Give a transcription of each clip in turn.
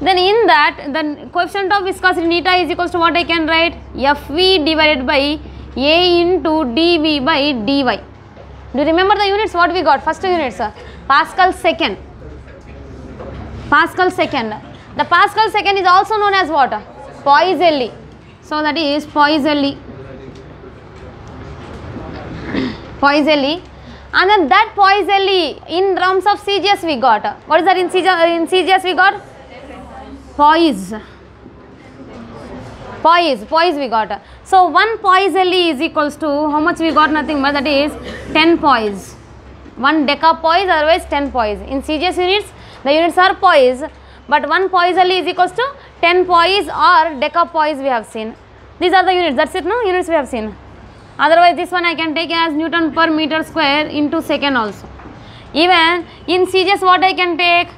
then in that the coefficient of viscosity neta is equals to what I can write Fv divided by A into dV by dy. Do you remember the units what we got? First units uh, Pascal second. Pascal second. The Pascal second is also known as what? Poiseuille. So that is Poiseuille. Poiseuille. And then that Poiseuille in terms of CGS we got. What is that in CGS, in CGS we got? Poise. Poise, poise we got. So 1 Poiseuille is equals to how much we got nothing but that is 10 poise. 1 decapoise otherwise 10 poise. In CGS units the units are poise but 1 Poiseuille is equals to 10 poise or decapoise we have seen. These are the units that's it no units we have seen. Otherwise this one I can take as Newton per meter square into second also. Even in CGS what I can take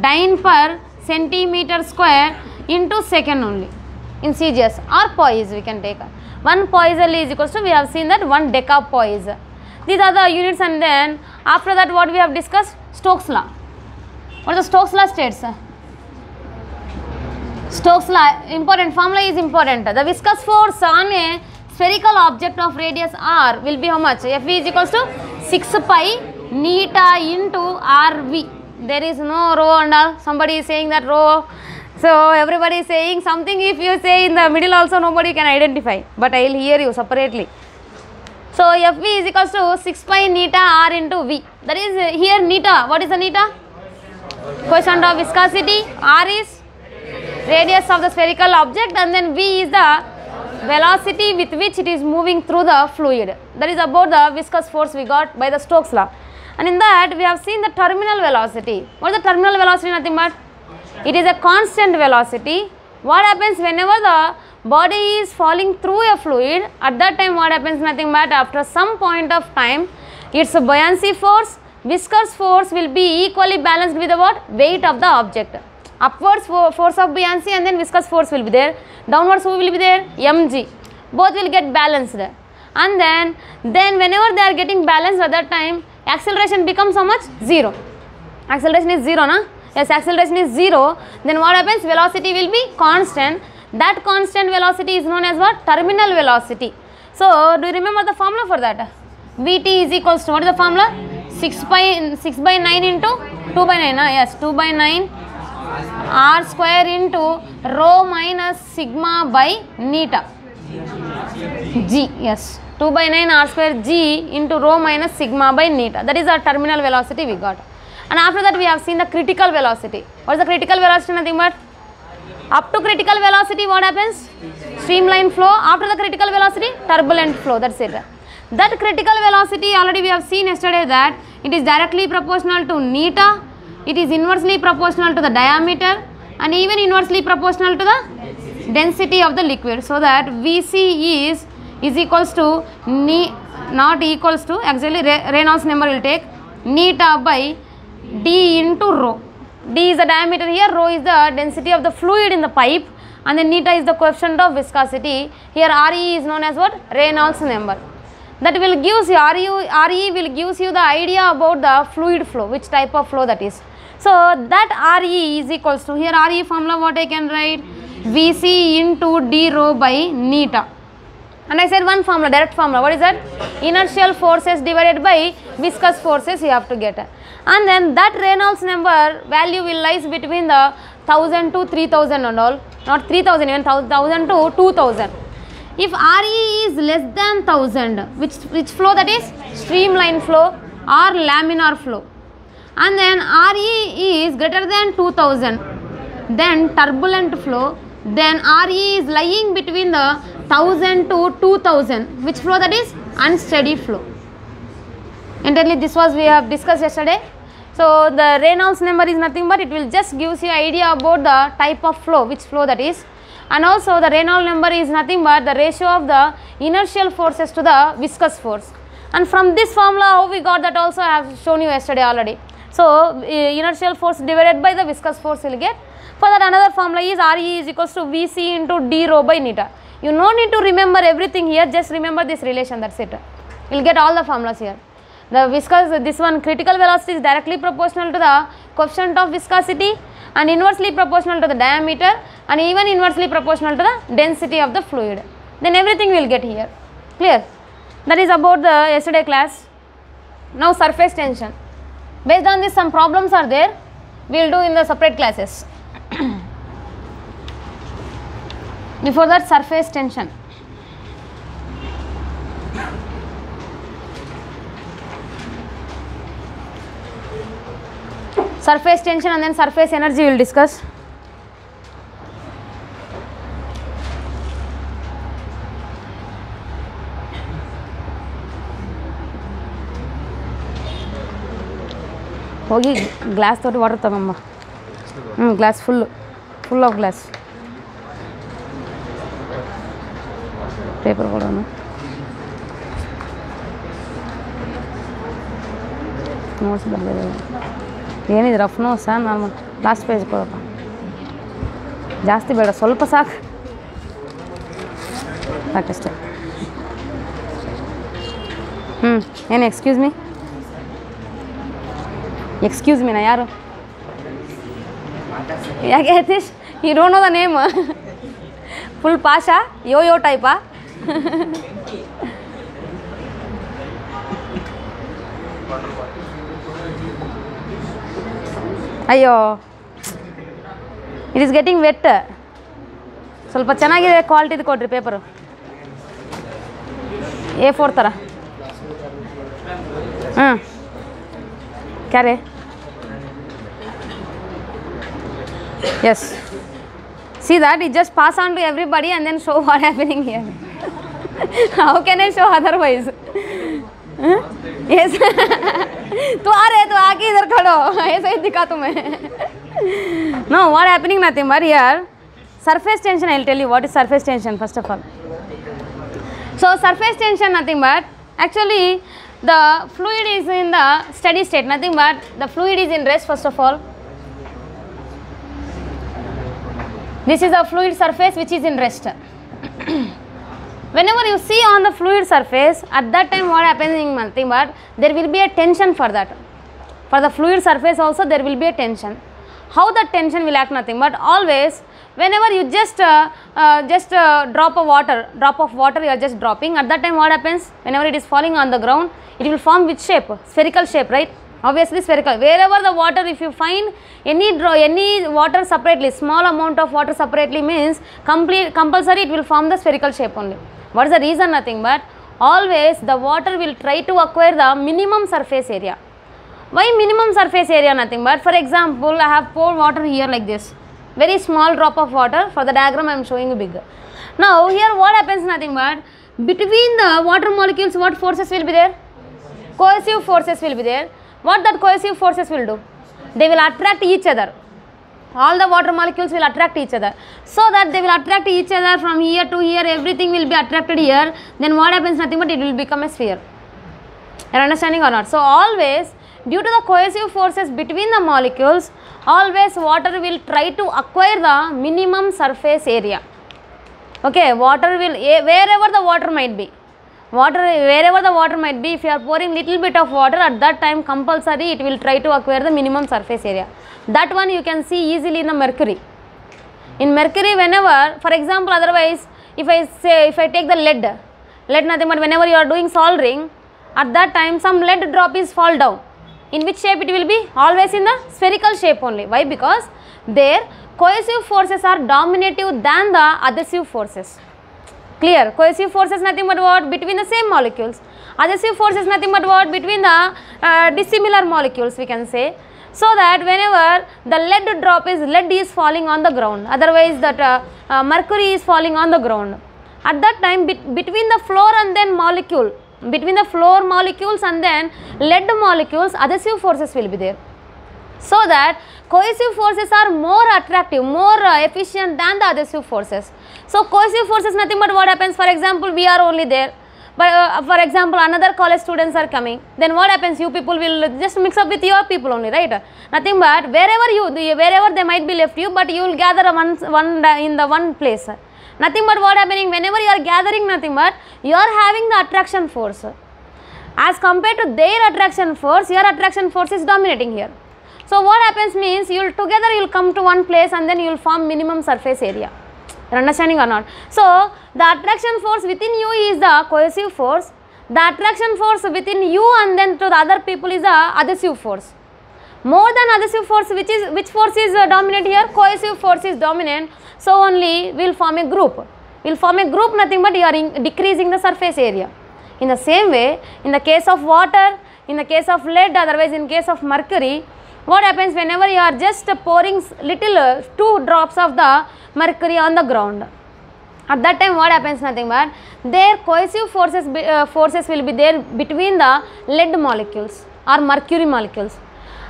dyne per centimetre square into second only in CGS are poise we can take one poiseuille is equal to we have seen that one deca poise these are the units and then after that what we have discuss Stokes law what the Stokes law states Stokes law important formula is important the viscous force on a spherical object of radius r will be hmm much f is equal to six pi eta into r v There is no row and all. Somebody is saying that row. So everybody is saying something. If you say in the middle also nobody can identify. But I will hear you separately. So Fv is equals to 6 pi neta r into v. That is uh, here neta. What is the neta? Coefficient of viscosity. R is radius of the spherical object and then v is the velocity with which it is moving through the fluid. That is about the viscous force we got by the Stokes law. And in that we have seen the terminal velocity. What is the terminal velocity? Nothing but it is a constant velocity. What happens whenever the body is falling through a fluid at that time what happens nothing but after some point of time its buoyancy force viscous force will be equally balanced with the what? Weight of the object. Upwards fo force of buoyancy and then viscous force will be there. Downwards who will be there? Mg both will get balanced. And then then whenever they are getting balanced at that time acceleration becomes how much? Zero. Acceleration is zero na? Yes acceleration is zero. Then what happens? Velocity will be constant. That constant velocity is known as what? Terminal velocity. So do you remember the formula for that? Vt is equals to what is the formula? 6 by 6 by 9 into 2 by 9 ah? yes 2 by 9 r square into rho minus sigma by neta. G yes 2 by 9 r square g into rho minus sigma by neta. That is our terminal velocity we got. And after that we have seen the critical velocity. What is the critical velocity? Nothing but up to critical velocity what happens? Streamline flow. After the critical velocity turbulent flow. That's it. That critical velocity already we have seen yesterday that it is directly proportional to neta. It is inversely proportional to the diameter and even inversely proportional to the density of the liquid. So that vc is is equals to ne not equals to actually Re- reynolds number will take neta by d into rho. d is the diameter here rho is the density of the fluid in the pipe and then neta is the coefficient of viscosity. Here re is known as what? Reynolds number. That will gives you RE, RE will gives you the idea about the fluid flow which type of flow that is. So that RE is equals to here RE formula what I can write? VC into d rho by neta and I said one formula direct formula. What is that? Inertial forces divided by viscous forces you have to get. And then that Reynolds number value will lies between the 1000 to 3000 and all. Not 3000 even 1000 to 2000 if RE is less than 1000 which which flow that is? Streamline flow or laminar flow. And then RE is greater than 2000 then turbulent flow then RE is lying between the 1000 to 2000 which flow that is unsteady flow. Entirely this was we have discussed yesterday. So the Reynolds number is nothing but it will just gives you idea about the type of flow which flow that is. And also the Reynolds number is nothing but the ratio of the inertial forces to the viscous force. And from this formula how we got that also I have shown you yesterday already. So inertial force divided by the viscous force will get. For that another formula is Re is equals to Vc into d rho by neta you no need to remember everything here just remember this relation that's it you will get all the formulas here the viscous this one critical velocity is directly proportional to the coefficient of viscosity and inversely proportional to the diameter and even inversely proportional to the density of the fluid. Then everything will get here. Clear? That is about the yesterday class. Now surface tension. Based on this some problems are there. We will do in the separate classes. Before that surface tension. surface tension and then surface energy we will discuss. ಹೋಗಿ glass ತೋಟಿ water ತಗೊಂಬ ಹ್ಞೂ glass full full of glass paper ಕೊಡೋಣ notes ಬಂದಿದೆ. ಏನಿದೆ? Rough ನೋಟ್ಸಾ ನಾನು last page ಕೊಡಪ್ಪ. ಜಾಸ್ತಿ ಬೇಡ. ಸ್ವಲ್ಪ ಸಾಕು. ಸಾಕಷ್ಟೆ. ಹ್ಞೂ ಏನು ಎಕ್ಸ್ಕ್ಯೂಸ್ ಮೀ ಎಕ್ಸ್ಕ್ಯೂಸ್ ಮೀನಾ ಯಾರು? ಯಾಕೆ ಯತೀಶ್? ಈ don't know the name full Pasha ಯೋ ಯೋ ಟೈಪಾ ಅಯ್ಯೋ ಇಟ್ ಈಸ್ ಗೆಟಿಂಗ್ ವೆಟ್ ಸ್ವಲ್ಪ ಚೆನ್ನಾಗಿದೆ ಕ್ವಾಲಿಟಿದು ಕೊಡ್ರಿ ಪೇಪರು ಎ ಫೋರ್ ಥರ ಹಾಂ ಕ್ಯಾರೆ S C that it just pass on to everybody and then show what happening here how can I show otherwise तू आ रहे तो आके इधर खड़ो। ऐसे ही दिखा तुम्हें। नो वॉट हैपनिंग ना तिमर यार surface tension I tell you what is surface tension first of all so surface tension nothing but actually the fluid is in the steady state nothing but the fluid is in rest first of all this is a fluid surface which is in rest whenever you see on the fluid surface at that time what happens in nothing but there will be a tension for that. For the fluid surface also there will be a tension. How that tension will act nothing. But always whenever you just uh, uh, just uh, drop a water drop of water you are just dropping at that time what happens? Whenever it is falling on the ground it will form which shape? Spherical shape right? Obviously spherical. Wherever the water if you find any draw any water separately small amount of water separately means complete compulsory it will form the spherical shape only what is the reason? Nothing but always the water will try to acquire the minimum surface area. Why minimum surface area? Nothing but for example i have poured water here like this. Very small drop of water. For the diagram i am showing you big now here what happens? Nothing but between the water molecules what forces will be there? Cohesive forces will be there. What that cohesive forces will do? They will attract each other all the water molecules will attract each other. So that they will attract each other from here to here everything will be attracted here. Then what happens? Nothing but it will become a sphere. Are understanding or not? So always due to the cohesive forces between the molecules always water will try to acquire the minimum surface area. Okay water will eh, wherever the water might be water wherever the water might be if you are pouring little bit of water at that time compulsory it will try to acquire the minimum surface area. That one you can see easily in the mercury. In mercury whenever for example otherwise if i say if i take the lead lead nothing but whenever you are doing soldering at that time some lead drop is fall down. In which shape it will be? Always in the spherical shape only. Why? Because their cohesive forces are dominative than the adhesive forces clear. Cohesive forces nothing but what? Between the same molecules. Adhesive forces nothing but what? Between the uh, dissimilar molecules we can say. So that whenever the lead drop is lead is falling on the ground. Otherwise that uh, uh, mercury is falling on the ground. At that time bet between the floor and then molecule between the floor molecules and then lead molecules adhesive forces will be there. So that cohesive forces are more attractive more uh, efficient than the adhesive forces so cohesive forces nothing but what happens. For example we are only there. But uh, for example another college students are coming. Then what happens? You people will just mix up with your people only right? Nothing but wherever you wherever they might be left you but you will gather one one in the one place. Nothing but what happening? Whenever you are gathering nothing but you are having the attraction force. As compared to their attraction force your attraction force is dominating here. So what happens means you will together you will come to one place and then you will form minimum surface area. Understanding or not? So the attraction force within you is the cohesive force. The attraction force within you and then to the other people is the adhesive force. More than adhesive force, which is which force is uh, dominant here? Cohesive force is dominant. So only we will form a group. We will form a group nothing but you are decreasing the surface area. In the same way, in the case of water, in the case of lead, otherwise in case of mercury, what happens whenever you are just pouring little uh, two drops of the mercury on the ground? At that time what happens nothing but their cohesive forces uh, forces will be there between the lead molecules or mercury molecules.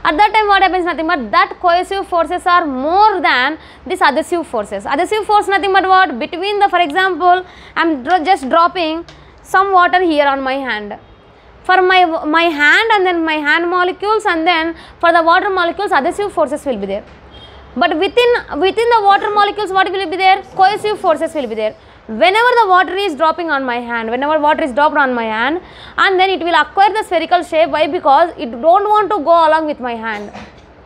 At that time what happens nothing but that cohesive forces are more than this adhesive forces. Adhesive force nothing but what? Between the for example i am just dropping some water here on my hand for my my hand and then my hand molecules and then for the water molecules adhesive forces will be there. But within within the water molecules what will be there? Cohesive forces will be there. Whenever the water is dropping on my hand whenever water is dropped on my hand and then it will acquire the spherical shape. Why? Because it don't want to go along with my hand.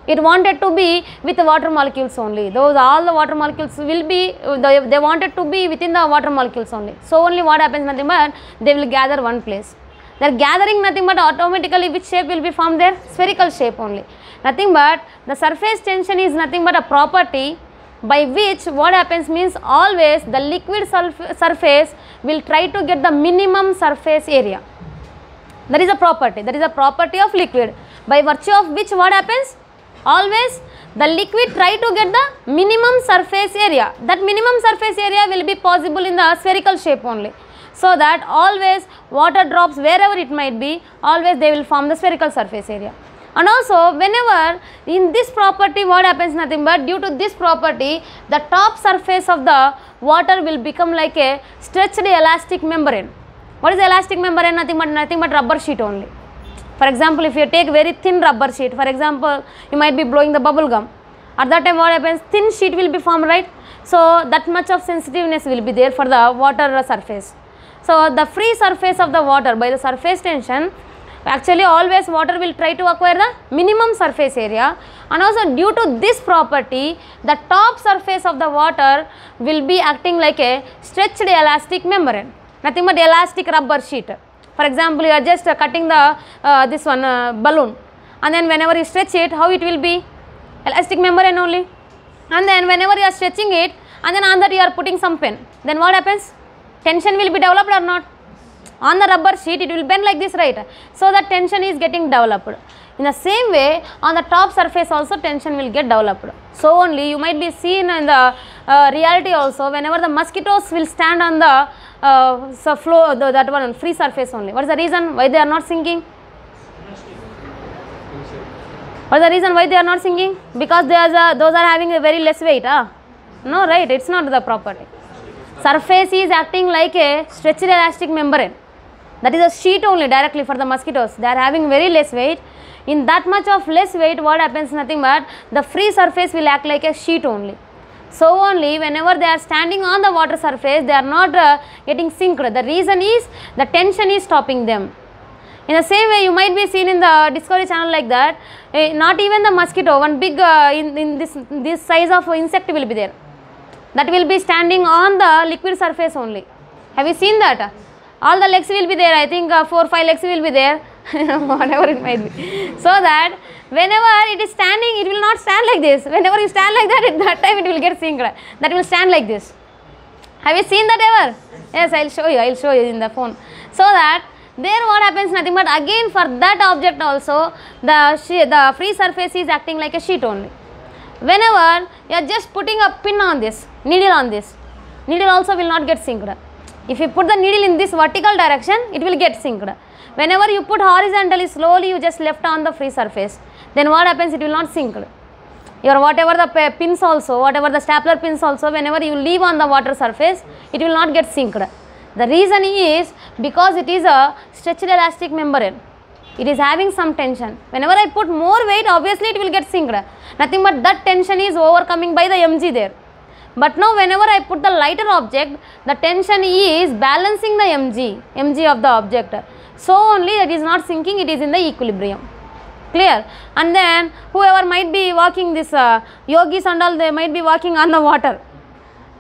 It wanted to be with the water molecules only. Those all the water molecules will be they, they wanted to be within the water molecules only. So only what happens nothing but they will gather one place they're gathering nothing but automatically which shape will be formed there? Spherical shape only. Nothing but the surface tension is nothing but a property by which what happens means always the liquid surface will try to get the minimum surface area. That is a property. That is a property of liquid. By virtue of which what happens? Always the liquid try to get the minimum surface area. That minimum surface area will be possible in the spherical shape only so that always water drops wherever it might be always they will form the spherical surface area. And also whenever in this property what happens nothing but due to this property the top surface of the water will become like a stretched elastic membrane. What is elastic membrane? Nothing but nothing but rubber sheet only. For example if you take very thin rubber sheet for example you might be blowing the bubble gum. At that time what happens? Thin sheet will be formed right? So that much of sensitiveness will be there for the water surface so the free surface of the water by the surface tension actually always water will try to acquire the minimum surface area. And also due to this property the top surface of the water will be acting like a stretched elastic membrane nothing but elastic rubber sheet. For example you are just cutting the uh, this one uh, balloon. And then whenever you stretch it how it will be? Elastic membrane only. And then whenever you are stretching it and then on that you are putting some pen. Then what happens tension will be developed or not? On the rubber sheet it will bend like this right? So that tension is getting developed. In the same way on the top surface also tension will get developed. So only you might be seen in the uh, reality also whenever the mosquitoes will stand on the uh, so floor the, that one on free surface only. What is the reason why they are not sinking? What is the reason why they are not sinking? Because they are the, those are having a very less weight ah? No right? It's not the property surface is acting like a stretched elastic membrane. That is a sheet only directly for the mosquitoes. They are having very less weight. In that much of less weight what happens? Nothing but the free surface will act like a sheet only. So only whenever they are standing on the water surface they are not uh, getting synced. The reason is the tension is stopping them. In the same way you might be seen in the discovery channel like that. Eh, not even the mosquito one big uh, in, in this this size of insect will be there that will be standing on the liquid surface only. Have you seen that? All the legs will be there. I think uh, four five legs will be there. Whatever it might be. So that whenever it is standing it will not stand like this. Whenever you stand like that at that time it will get synced that will stand like this. Have you seen that ever? Yes i'll show you. I'll show you in the phone. So that there what happens nothing but again for that object also the the free surface is acting like a sheet only. Whenever you are just putting a pin on this needle on this. Needle also will not get synced. If you put the needle in this vertical direction it will get synced. Whenever you put horizontally slowly you just left on the free surface then what happens? It will not sink your whatever the pins also whatever the stapler pins also whenever you leave on the water surface it will not get synced. The reason is because it is a stretched elastic membrane. It is having some tension. Whenever i put more weight obviously it will get synced. Nothing but that tension is overcoming by the mg there but now whenever i put the lighter object the tension is balancing the mg mg of the object. So only it is not sinking it is in the equilibrium. Clear? And then whoever might be walking this uh, yogis and all they might be walking on the water.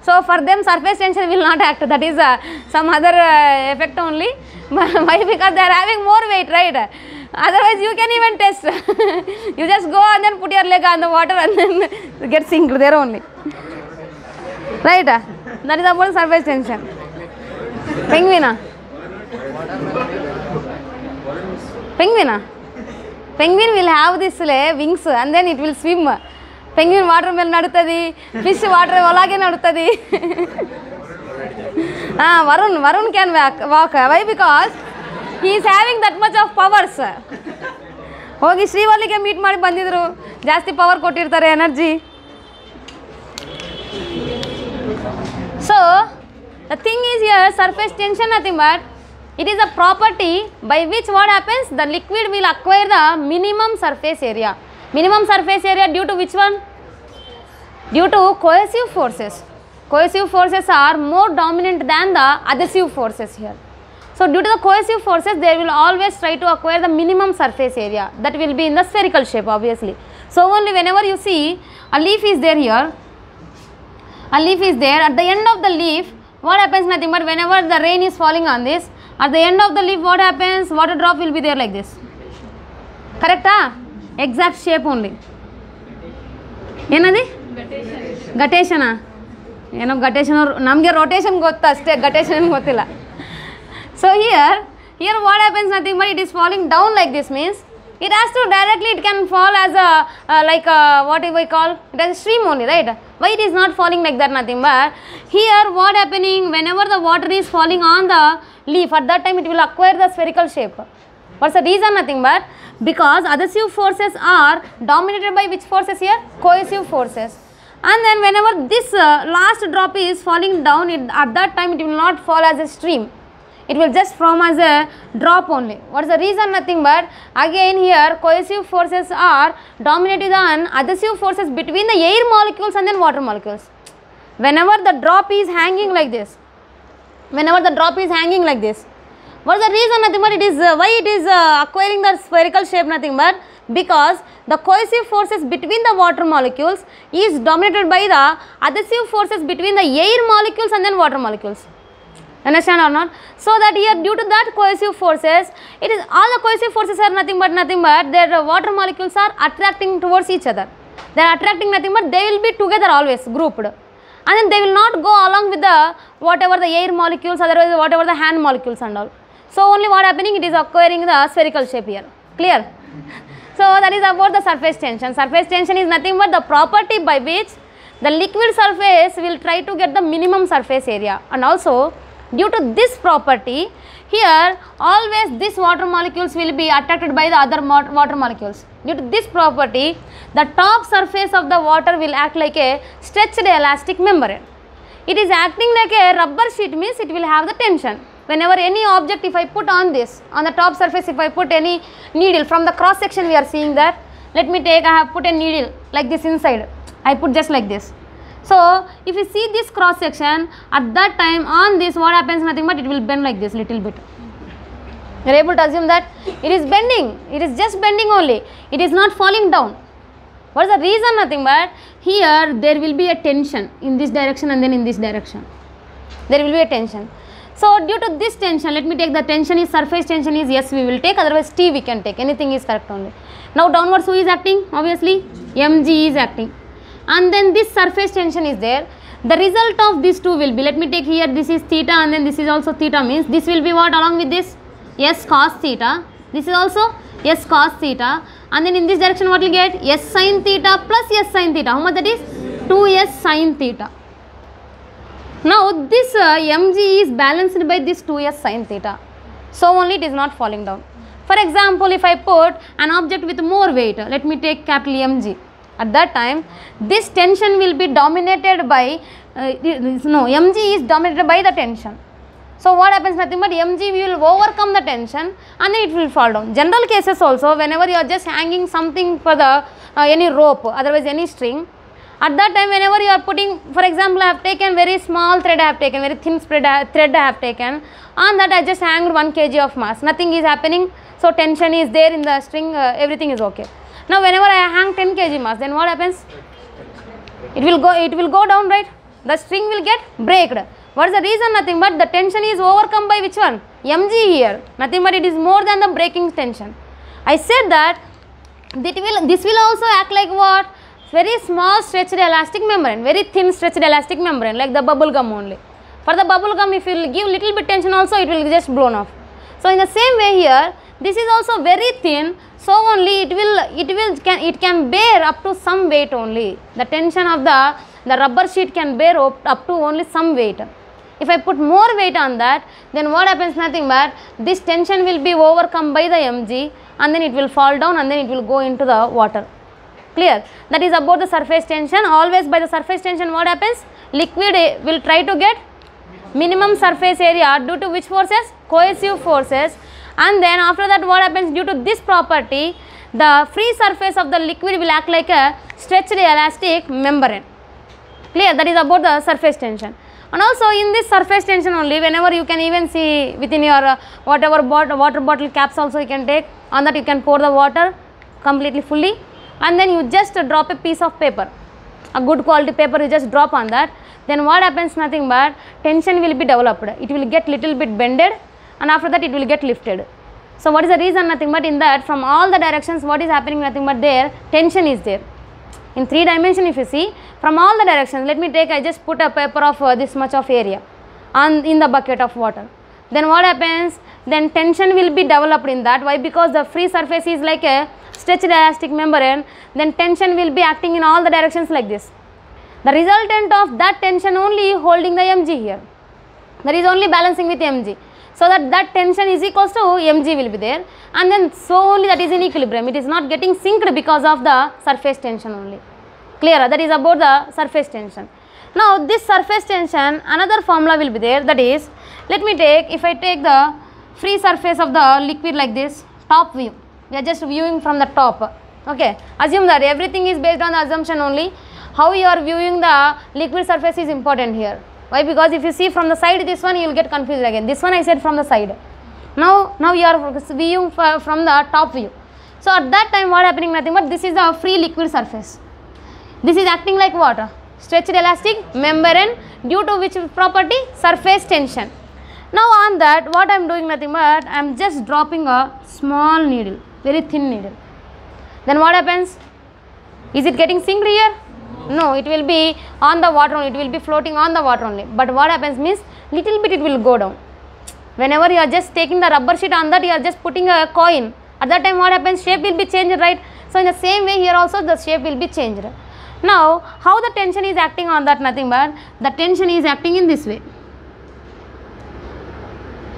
So for them surface tension will not act. That is uh, some other uh, effect only. Why? Because they are having more weight right? Otherwise you can even test. You just go and then put your leg on the water and then get sinked there only right that is about surface tension penguin ah? penguin ah? penguin will have this uh, wings and then it will swim penguin water మీద నడుతుంది fish water అలాగే నడుస్తుంది Varun Varun can walk why because he is having that much of powers ಹೋಗಿ ಶ್ರೀವಲ್ಲಿಗೆ meet ಮಾಡಿ ಬಂದಿದ್ರು ಜಾಸ್ತಿ power ಕೊಟ್ಟಿರ್ತಾರೆ energy So, the thing is here surface tension nothing but it is a property by which what happens the liquid will acquire the minimum surface area. Minimum surface area due to which one? Due to cohesive forces. Cohesive forces are more dominant than the adhesive forces here. So, due to the cohesive forces, they will always try to acquire the minimum surface area that will be in the spherical shape obviously. So, only whenever you see a leaf is there here, a leaf is there. At the end of the leaf what happens nothing but whenever the rain is falling on this at the end of the leaf what happens? Water drop will be there like this. Correcta? Ah? exact shape only. Enadi? Guttation eno guttation ah? or namge rotation gotta aste guttation enu gotilla so here here what happens nothing but it is falling down like this means it has to directly it can fall as a uh, like a, what do we call? It as a stream only right? Why it is not falling like that nothing but here what happening whenever the water is falling on the leaf at that time it will acquire the spherical shape. What's the reason nothing but? Because adhesive forces are dominated by which forces here? Cohesive forces. And then whenever this uh, last drop is falling down it, at that time it will not fall as a stream it will just form as a drop only. What is the reason? Nothing but again here cohesive forces are dominated on adhesive forces between the air molecules and then water molecules. Whenever the drop is hanging like this, whenever the drop is hanging like this, what is the reason? Nothing but it is uh, why it is uh, acquiring the spherical shape. Nothing but because the cohesive forces between the water molecules is dominated by the adhesive forces between the air molecules and then water molecules understand or not? So that here due to that cohesive forces it is all the cohesive forces are nothing but nothing but their water molecules are attracting towards each other. They are attracting nothing but they will be together always grouped. And then they will not go along with the whatever the air molecules otherwise whatever the hand molecules and all. So only what happening it is acquiring the spherical shape here. Clear? So that is about the surface tension. Surface tension is nothing but the property by which the liquid surface will try to get the minimum surface area. And also due to this property here always this water molecules will be attracted by the other water molecules. Due to this property the top surface of the water will act like a stretched elastic membrane. It is acting like a rubber sheet means it will have the tension. Whenever any object if i put on this on the top surface if i put any needle from the cross section we are seeing that let me take i have put a needle like this inside. I put just like this so if you see this cross section at that time on this what happens nothing but it will bend like this little bit. You are able to assume that it is bending. It is just bending only. It is not falling down. What is the reason? Nothing but here there will be a tension in this direction and then in this direction. There will be a tension. So due to this tension let me take the tension is surface tension is yes we will take. Otherwise t we can take. Anything is correct only. Now downwards who is acting? Obviously mg is acting and then this surface tension is there. The result of these two will be let me take here this is theta and then this is also theta means this will be what along with this? S cos theta. This is also s cos theta. And then in this direction what will get? S sin theta plus s sin theta. How much that is? 2s sin theta. Now this uh, mg is balanced by this 2s sin theta. So only it is not falling down. For example if i put an object with more weight let me take capital mg at that time this tension will be dominated by uh, no mg is dominated by the tension so what happens nothing but mg will overcome the tension and it will fall down general cases also whenever you are just hanging something for the uh, any rope otherwise any string At that time, whenever you are putting, for example, I have taken very small thread, I have taken very thin thread, thread I have taken. On that, I just hanged 1 kg of mass. Nothing is happening. So, tension is there in the string, uh, everything is okay. Now, whenever I hang 10 kg mass, then what happens? It will go, it will go down, right? The string will get breaked. What is the reason? Nothing but the tension is overcome by which one? mg here. Nothing but it is more than the breaking tension. I said that that will, this will also act like what? Very small stretched elastic membrane, very thin stretched elastic membrane like the bubble gum only. For the bubble gum, if you give little bit tension also, it will just blown off. So in the same way here, this is also very thin, so only it will it will can it can bear up to some weight only. The tension of the the rubber sheet can bear up, up to only some weight. If I put more weight on that, then what happens? Nothing but this tension will be overcome by the mg and then it will fall down and then it will go into the water. Clear? That is about the surface tension. Always by the surface tension, what happens? Liquid eh, will try to get minimum surface area due to which forces? Cohesive forces. And then after that, what happens? Due to this property, the free surface of the liquid will act like a stretched elastic membrane. Clear? That is about the surface tension. And also in this surface tension only, whenever you can even see within your uh, whatever bot water bottle caps also you can take, on that you can pour the water completely fully and then you just uh, drop a piece of paper, a good quality paper you just drop on that. Then what happens nothing but tension will be developed, it will get little bit bended and after that it will get lifted. So what is the reason? Nothing but in that from all the directions what is happening nothing but there tension is there. In three dimension if you see from all the directions let me take I just put a paper of uh, this much of area on in the bucket of water. Then what happens? Then tension will be developed in that. Why? Because the free surface is like a stretched elastic membrane. Then tension will be acting in all the directions like this. The resultant of that tension only holding the mg here. There is only balancing with mg so that that tension is equals to mg will be there. And then so only that is in equilibrium. It is not getting synced because of the surface tension only. Clear? That is about the surface tension. Now this surface tension another formula will be there. That is let me take if i take the free surface of the liquid like this top view. We are just viewing from the top. Okay? Assume that everything is based on the assumption only. How you are viewing the liquid surface is important here why? Because if you see from the side this one you will get confused again. This one i said from the side. Now now you are viewing from the top view. So at that time what happening nothing but this is a free liquid surface. This is acting like water. stretched elastic membrane due to which property? Surface tension. Now on that what i am doing nothing but i am just dropping a small needle very thin needle. Then what happens? Is it getting synced here no it will be on the water only. It will be floating on the water only. But what happens means little bit it will go down. Whenever you are just taking the rubber sheet on that you are just putting a coin. At that time what happens? Shape will be changed right? So in the same way here also the shape will be changed. Now how the tension is acting on that? Nothing but the tension is acting in this way.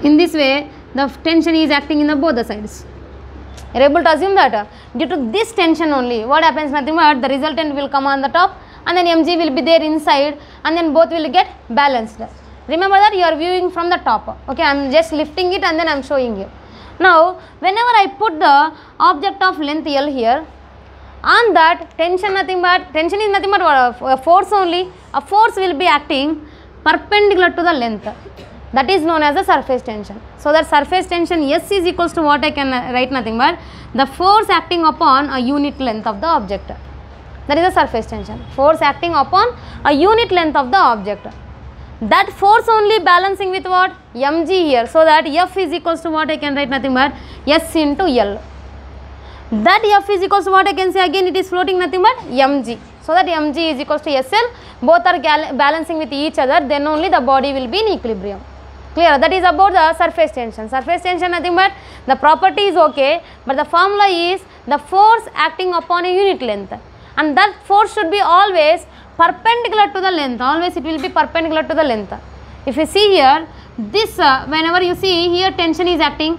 In this way the tension is acting in the both the sides you're able to assume that uh, due to this tension only. What happens nothing but the resultant will come on the top and then mg will be there inside and then both will get balanced. Remember that you are viewing from the top. Okay i'm just lifting it and then i'm showing you. Now whenever i put the object of length l here on that tension nothing but tension is nothing but a force only. A force will be acting perpendicular to the length that is known as the surface tension. So that surface tension s is equals to what i can write nothing but? The force acting upon a unit length of the object. That is the surface tension. Force acting upon a unit length of the object. That force only balancing with what? Mg here. So that f is equals to what i can write nothing but? S into l. That f is equals to what I can say again? It is floating nothing but mg. So that mg is equals to sl both are balancing with each other. Then only the body will be in equilibrium. Clear? That is about the surface tension. Surface tension nothing but the property is okay but the formula is the force acting upon a unit length. And that force should be always perpendicular to the length. Always it will be perpendicular to the length. If you see here this uh, whenever you see here tension is acting.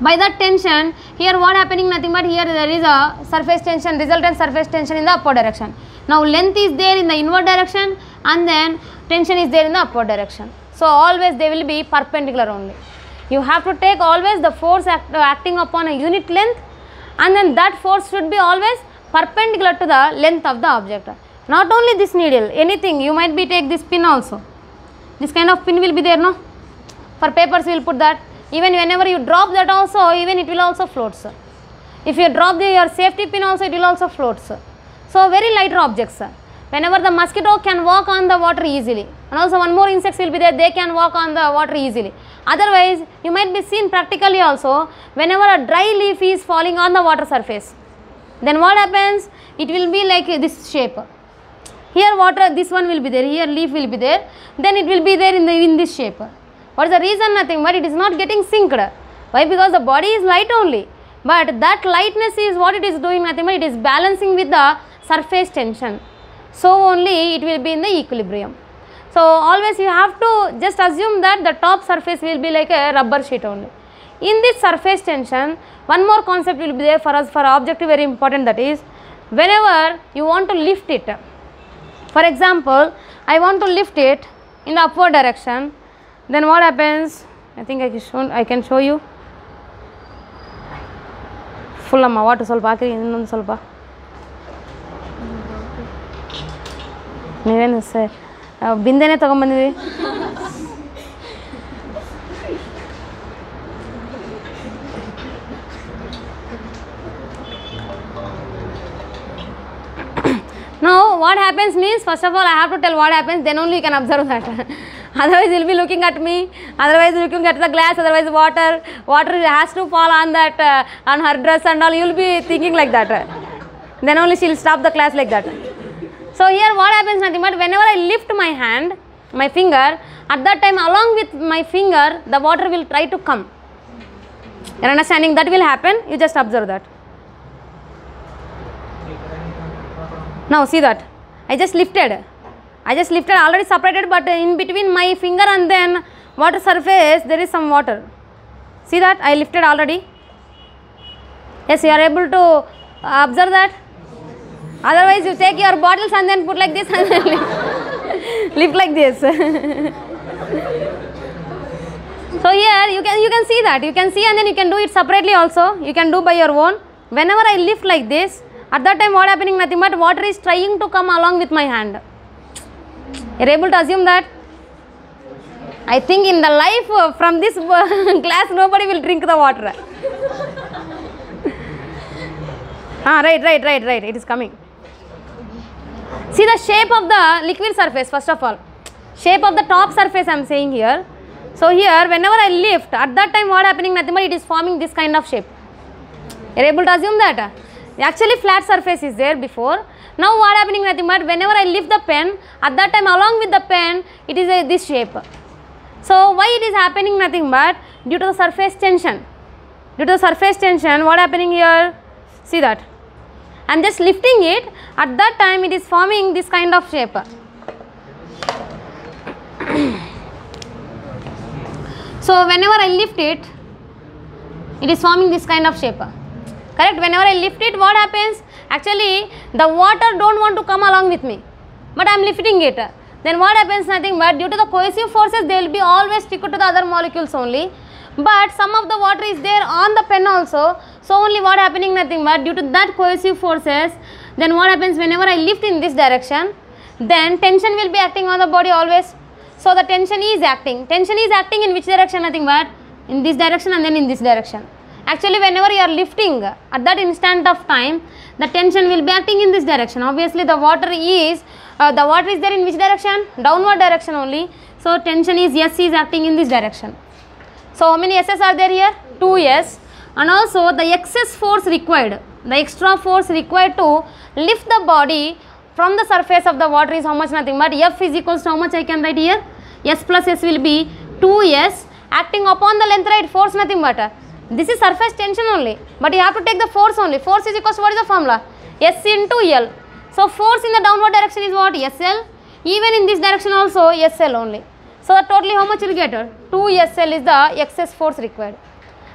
By that tension here what happening nothing but here there is a surface tension resultant surface tension in the upward direction. Now length is there in the inward direction and then tension is there in the upward direction so always they will be perpendicular only. You have to take always the force act, acting upon a unit length and then that force should be always perpendicular to the length of the object. Not only this needle anything you might be take this pin also. This kind of pin will be there no? For papers we will put that. Even whenever you drop that also even it will also float sir. If you drop the, your safety pin also it will also float sir. So very lighter objects sir whenever the mosquito can walk on the water easily. And also one more insects will be there they can walk on the water easily. Otherwise you might be seen practically also whenever a dry leaf is falling on the water surface then what happens? It will be like this shape. Here water this one will be there here leaf will be there then it will be there in the in this shape. What is the reason? Nothing but it is not getting synced. Why? Because the body is light only. But that lightness is what it is doing nothing but it is balancing with the surface tension so only it will be in the equilibrium so always you have to just assume that the top surface will be like a rubber sheet only in this surface tension one more concept will be there for us for objective very important that is whenever you want to lift it for example i want to lift it in the upward direction then what happens i think i can show i can show you full ಅಮ್ಮ water ಸ್ವಲ್ಪ ಹಾಕಿ ಇನ್ನೊಂದು ಸ್ವಲ್ಪ ನೀವೇನು ಸೆ ಬಿಂದೆನೇ ತೊಗೊಂಬಂದಿದ್ದೀವಿ Now, what happens means, first of all, I have to tell what happens, then only you can observe that. otherwise, you'll be looking at me, otherwise, looking at the glass, otherwise, water. Water has to fall on that, uh, on her dress and all. You'll be thinking like that. Then only she'll stop the class like that. So, here what happens nothing but whenever I lift my hand, my finger, at that time, along with my finger, the water will try to come. You're understanding? That will happen. You just observe that. Now see that I just lifted. I just lifted already separated but in between my finger and then water surface there is some water. See that I lifted already. Yes you are able to observe that. Otherwise you take your bottles and then put like this and then lift, like this. so here you can you can see that. You can see and then you can do it separately also. You can do by your own. Whenever I lift like this at that time what happening nothing but water is trying to come along with my hand. You are able to assume that? I think in the life uh, from this glass nobody will drink the water. Ah right right right right. It is coming see the shape of the liquid surface first of all. Shape of the top surface i am saying here. So here whenever i lift at that time what happening nothing but it is forming this kind of shape. You are able to assume that? Actually flat surface is there before. Now what happening nothing but whenever i lift the pen at that time along with the pen it is a this shape. So why it is happening nothing but due to the surface tension? Due to the surface tension what happening here? See that am just lifting it at that time it is forming this kind of shape. So whenever i lift it it is forming this kind of shape. Correct? Whenever i lift it what happens? Actually the water don't want to come along with me but i am lifting it. Then what happens? Nothing but due to the cohesive forces they will be always stick to the other molecules only but some of the water is there on the pen also. So only what happening nothing. But due to that cohesive forces then what happens whenever i lift in this direction then tension will be acting on the body always. So the tension is acting. Tension is acting in which direction nothing but in this direction and then in this direction. Actually whenever you are lifting at that instant of time the tension will be acting in this direction. Obviously the water is uh, the water is there in which direction? Downward direction only. So tension is s is acting in this direction so how many s's are there here? 2s and also the excess force required. The extra force required to lift the body from the surface of the water is how much nothing. But f is equals to how much i can write here? S plus s will be 2s acting upon the length right? Force nothing but uh, this is surface tension only. But you have to take the force only. Force is equals to what is the formula? S into l. So force in the downward direction is what? Sl even in this direction also sl only so the totally how much you will get 2 sl is the excess force required.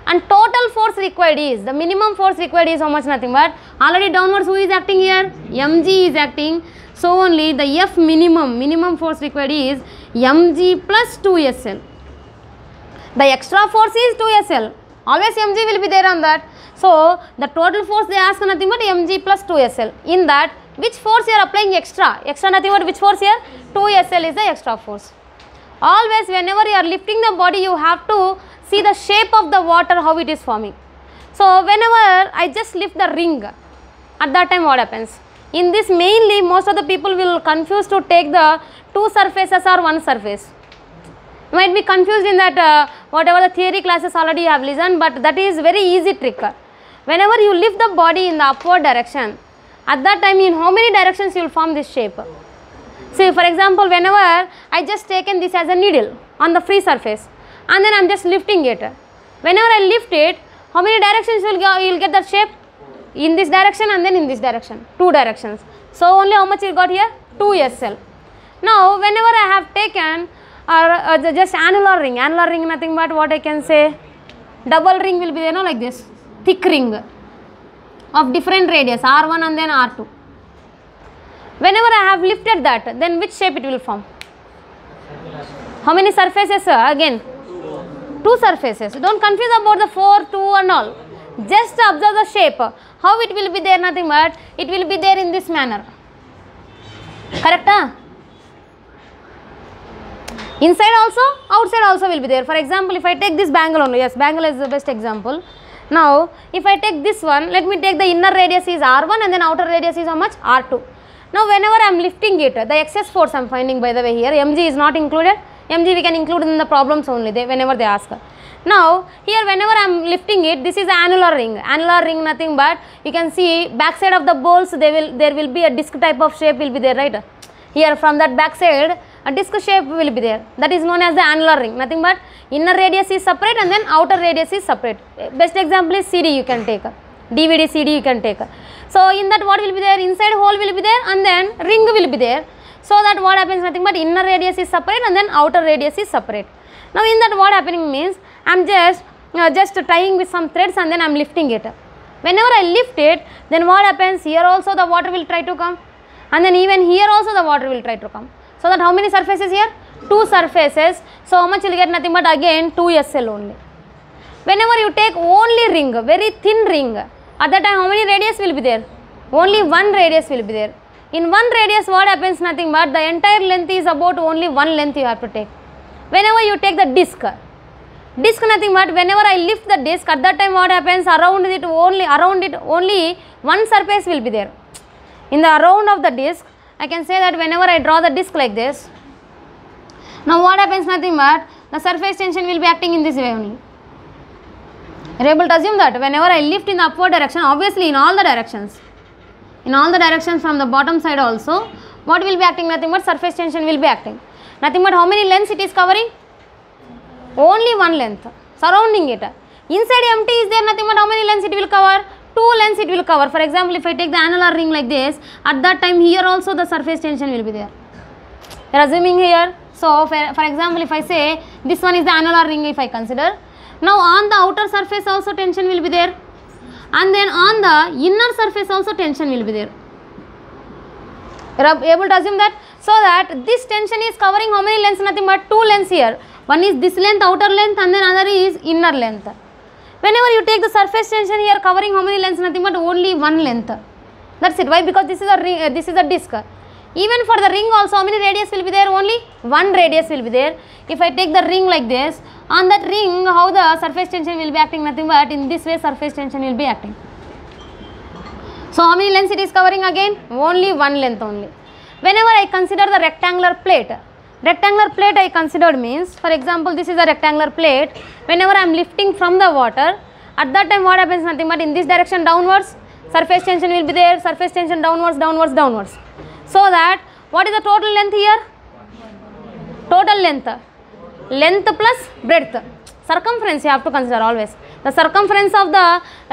And total force required is the minimum force required is how much nothing but already downwards who is acting here? Mg is acting. So only the f minimum minimum force required is mg plus 2 sl the extra force is 2 sl always mg will be there on that. So the total force they ask nothing but mg plus 2 sl in that which force you are applying extra? Extra nothing but which force here? 2sl is the extra force always whenever you are lifting the body you have to see the shape of the water how it is forming. So whenever i just lift the ring at that time what happens? In this mainly most of the people will confuse to take the two surfaces or one surface. You might be confused in that uh, whatever the theory classes already you have listened but that is very easy trick. Whenever you lift the body in the upward direction at that time in how many directions you will form this shape See, for example, whenever I just taken this as a needle on the free surface and then I am just lifting it. Whenever I lift it, how many directions you will you will get that shape? In this direction and then in this direction, two directions. So, only how much you got here? 2SL. Now, whenever I have taken uh, uh, just annular ring, annular ring nothing but what I can say, double ring will be there, no, like this, thick ring of different radius, R1 and then R2 whenever I have lifted that then which shape it will form? How many surfaces sir? again. Two surfaces. Don't confuse about the 4 2 and all. Just observe the shape. How it will be there nothing but it will be there in this manner. Correct huh? inside also outside also will be there. For example if I take this bangle only. Yes bangle is the best example. Now if I take this one let me take the inner radius is R1 and then outer radius is how much? R2 now whenever I am lifting it, the excess force I am finding by the way here, mg is not included, mg we can include in the problems only they, whenever they ask. Now here whenever I am lifting it, this is annular ring, annular ring nothing but you can see backside of the balls they will there will be a disc type of shape will be there right. Here from that backside a disc shape will be there that is known as the annular ring nothing but inner radius is separate and then outer radius is separate. Best example is CD you can take, DVD CD you can take. So, in that what will be there inside hole will be there and then ring will be there. So, that what happens nothing but inner radius is separate and then outer radius is separate. Now, in that what happening means I am just uh, just tying with some threads and then I am lifting it. Whenever I lift it then what happens here also the water will try to come and then even here also the water will try to come. So, that how many surfaces here? Two surfaces. So, how much you will get nothing but again 2SL only. Whenever you take only ring, very thin ring, at that time how many radius will be there? Only one radius will be there. In one radius what happens nothing but the entire length is about only one length you have to take. Whenever you take the disc, disc nothing but whenever I lift the disc at that time what happens around it only around it only one surface will be there. In the around of the disc I can say that whenever I draw the disc like this, now what happens nothing but the surface tension will be acting in this way only. Able to assume that whenever I lift in the upward direction, obviously in all the directions, in all the directions from the bottom side also, what will be acting? Nothing but surface tension will be acting. Nothing but how many lengths it is covering? Only one length, surrounding it. Inside empty is there nothing but how many lengths it will cover? Two lengths it will cover. For example, if I take the annular ring like this, at that time here also the surface tension will be there. You are assuming here. So, for, for example, if I say this one is the annular ring if I consider, now on the outer surface also tension will be there and then on the inner surface also tension will be there. You are able to assume that? So that this tension is covering how many lengths? Nothing but two lengths here. One is this length, outer length and then other is inner length. Whenever you take the surface tension here covering how many lengths? Nothing but only one length. That's it. Why? Because this is a ring, uh, this is a disc. Even for the ring also how many radius will be there? Only one radius will be there. If I take the ring like this, on that ring how the surface tension will be acting nothing but in this way surface tension will be acting. So how many lengths it is covering again? Only one length only. Whenever I consider the rectangular plate, rectangular plate I considered means for example this is a rectangular plate. Whenever I am lifting from the water, at that time what happens nothing but in this direction downwards, surface tension will be there, surface tension downwards, downwards, downwards. So that what is the total length here? Total length, length plus breadth, circumference you have to consider always. The circumference of the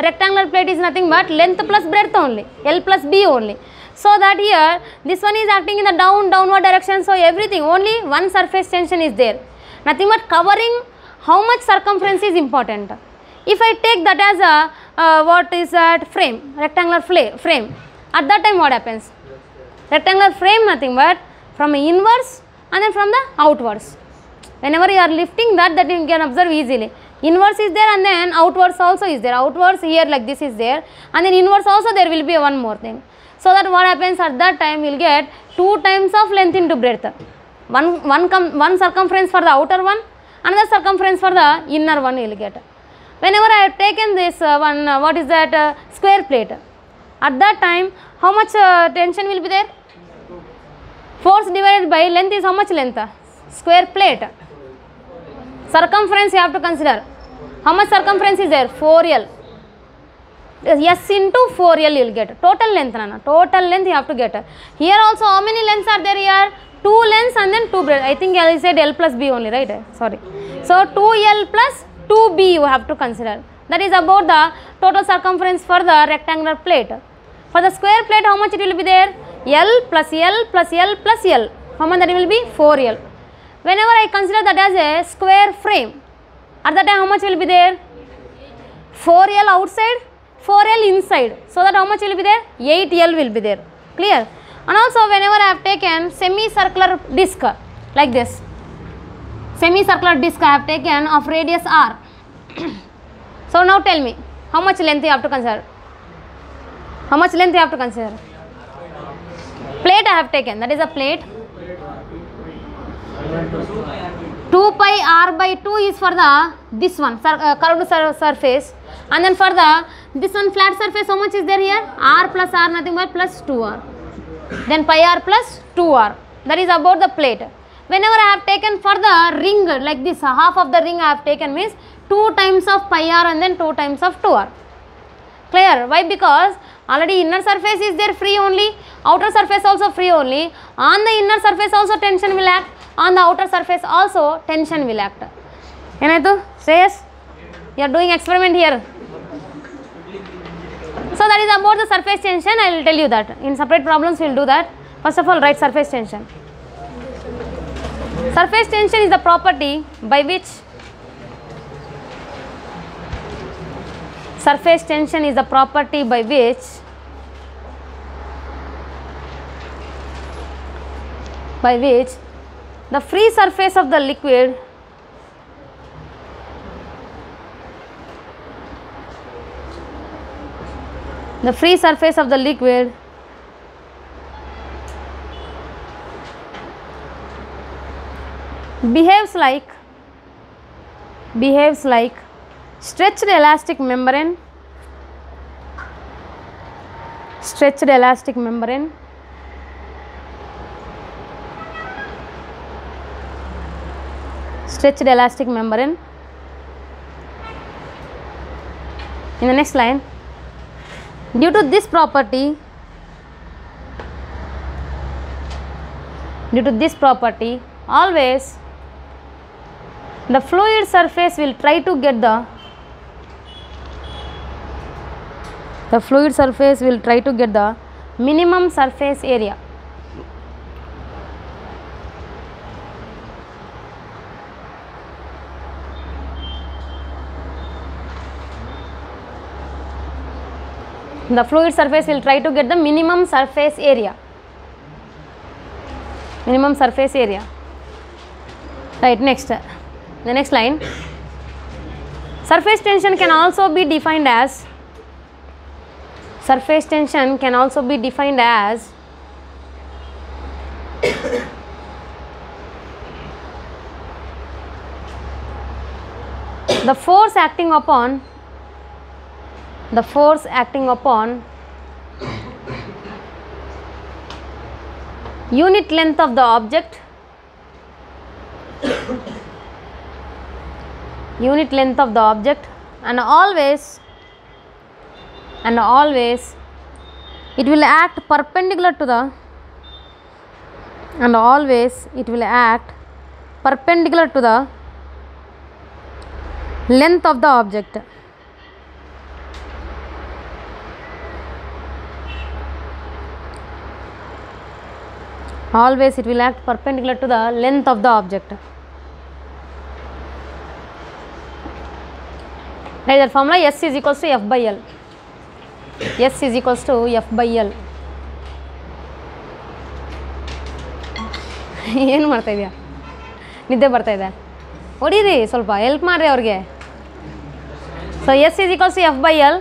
rectangular plate is nothing but length plus breadth only, L plus B only. So that here this one is acting in the down downward direction. So everything only one surface tension is there. Nothing but covering how much circumference is important. If I take that as a uh, what is that frame rectangular frame at that time what happens? Rectangular frame nothing but from inwards and then from the outwards. Whenever you are lifting that that you can observe easily inwards is there and then outwards also is there outwards here like this is there and then inwards also there will be one more thing So that what happens at that time we'll get 2 times of length into breadth. One, one, one circumference for the outer one, another circumference for the inner one you'll get. Whenever I have taken this uh, one, uh, what is that uh, square plate, at that time how much uh, tension will be there? Force divided by length is how much length? Square plate. Circumference you have to consider. How much circumference is there? 4L. S into 4L you will get. Total length, Nana. Total length you have to get. Here also how many lengths are there here? 2 lengths and then 2 breadth. I think I said L plus B only, right? Sorry. So 2L plus 2B you have to consider. That is about the total circumference for the rectangular plate. For the square plate, how much it will be there? L plus L plus L plus L. How much that will be? 4L. Whenever I consider that as a square frame, at that time how much will be there? 4L outside, 4L inside. So that how much will be there? 8L will be there. Clear? And also whenever I have taken semicircular disc like this, semicircular disc I have taken of radius R. so now tell me, how much length you have to consider? How much length you have to consider? Plate I have taken, that is a plate. 2 pi r by 2 is for the this one sur, uh, curved sur- surface. And then for the this one flat surface how much is there here? R plus r nothing but plus 2r then pi r plus 2r that is about the plate. Whenever i have taken for the ring like this half of the ring i have taken means 2 times of pi r and then 2 times of 2r clear? Why? Because already inner surface is there free only, outer surface also free only. On the inner surface also tension will act, on the outer surface also tension will act. Enaitu, yes you are doing experiment here. So that is about the surface tension, I will tell you that. In separate problems we will do that. First of all, write surface tension. Surface tension is the property by which surface tension is the property by which by which the free surface of the liquid the free surface of the liquid behaves like behaves like stretched elastic membrane. Stretched elastic membrane. Stretched elastic membrane. In the next line. Due to this property due to this property always the fluid surface will try to get the the fluid surface will try to get the minimum surface area. The fluid surface will try to get the minimum surface area. Minimum surface area. Right next. The next line. Surface tension can also be defined as surface tension can also be defined as the force acting upon the force acting upon unit length of the object unit length of the object and always and always it will act perpendicular to the and always it will act perpendicular to the length of the object. Always it will act perpendicular to the length of the object. Right that formula s is equals to f by l s is equals to f by l ಏನು ಮಾಡ್ತಾಯಿದ್ಯಾ ನಿದ್ದೆ ಬರ್ತಾ ಇದೆ. ಹೊಡೀರಿ, ಸ್ವಲ್ಪ help ಮಾಡಿರಿ ಅವ್ರಿಗೆ. So s is equals to f by l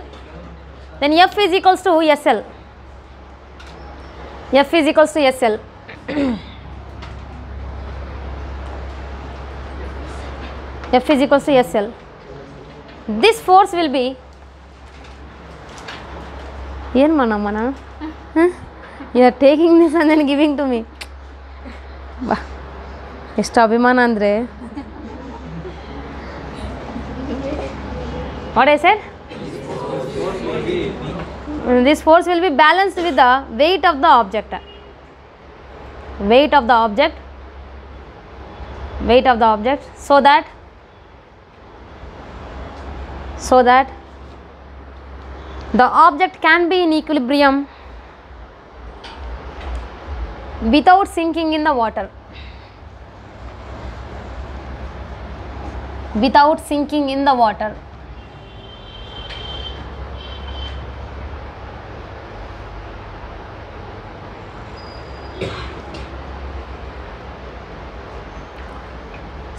then f is equals to s l f is equals to s l f is equals to s l this force will be ಏನು ಮಾಡಮ್ಮನ you are taking this and then giving to me ಬಾ ಎಷ್ಟು ಅಭಿಮಾನ ಅಂದರೆ what I said this force will be balanced with the weight of the object weight of the object weight of the object so that so that the object can be in equilibrium without sinking in the water without sinking in the water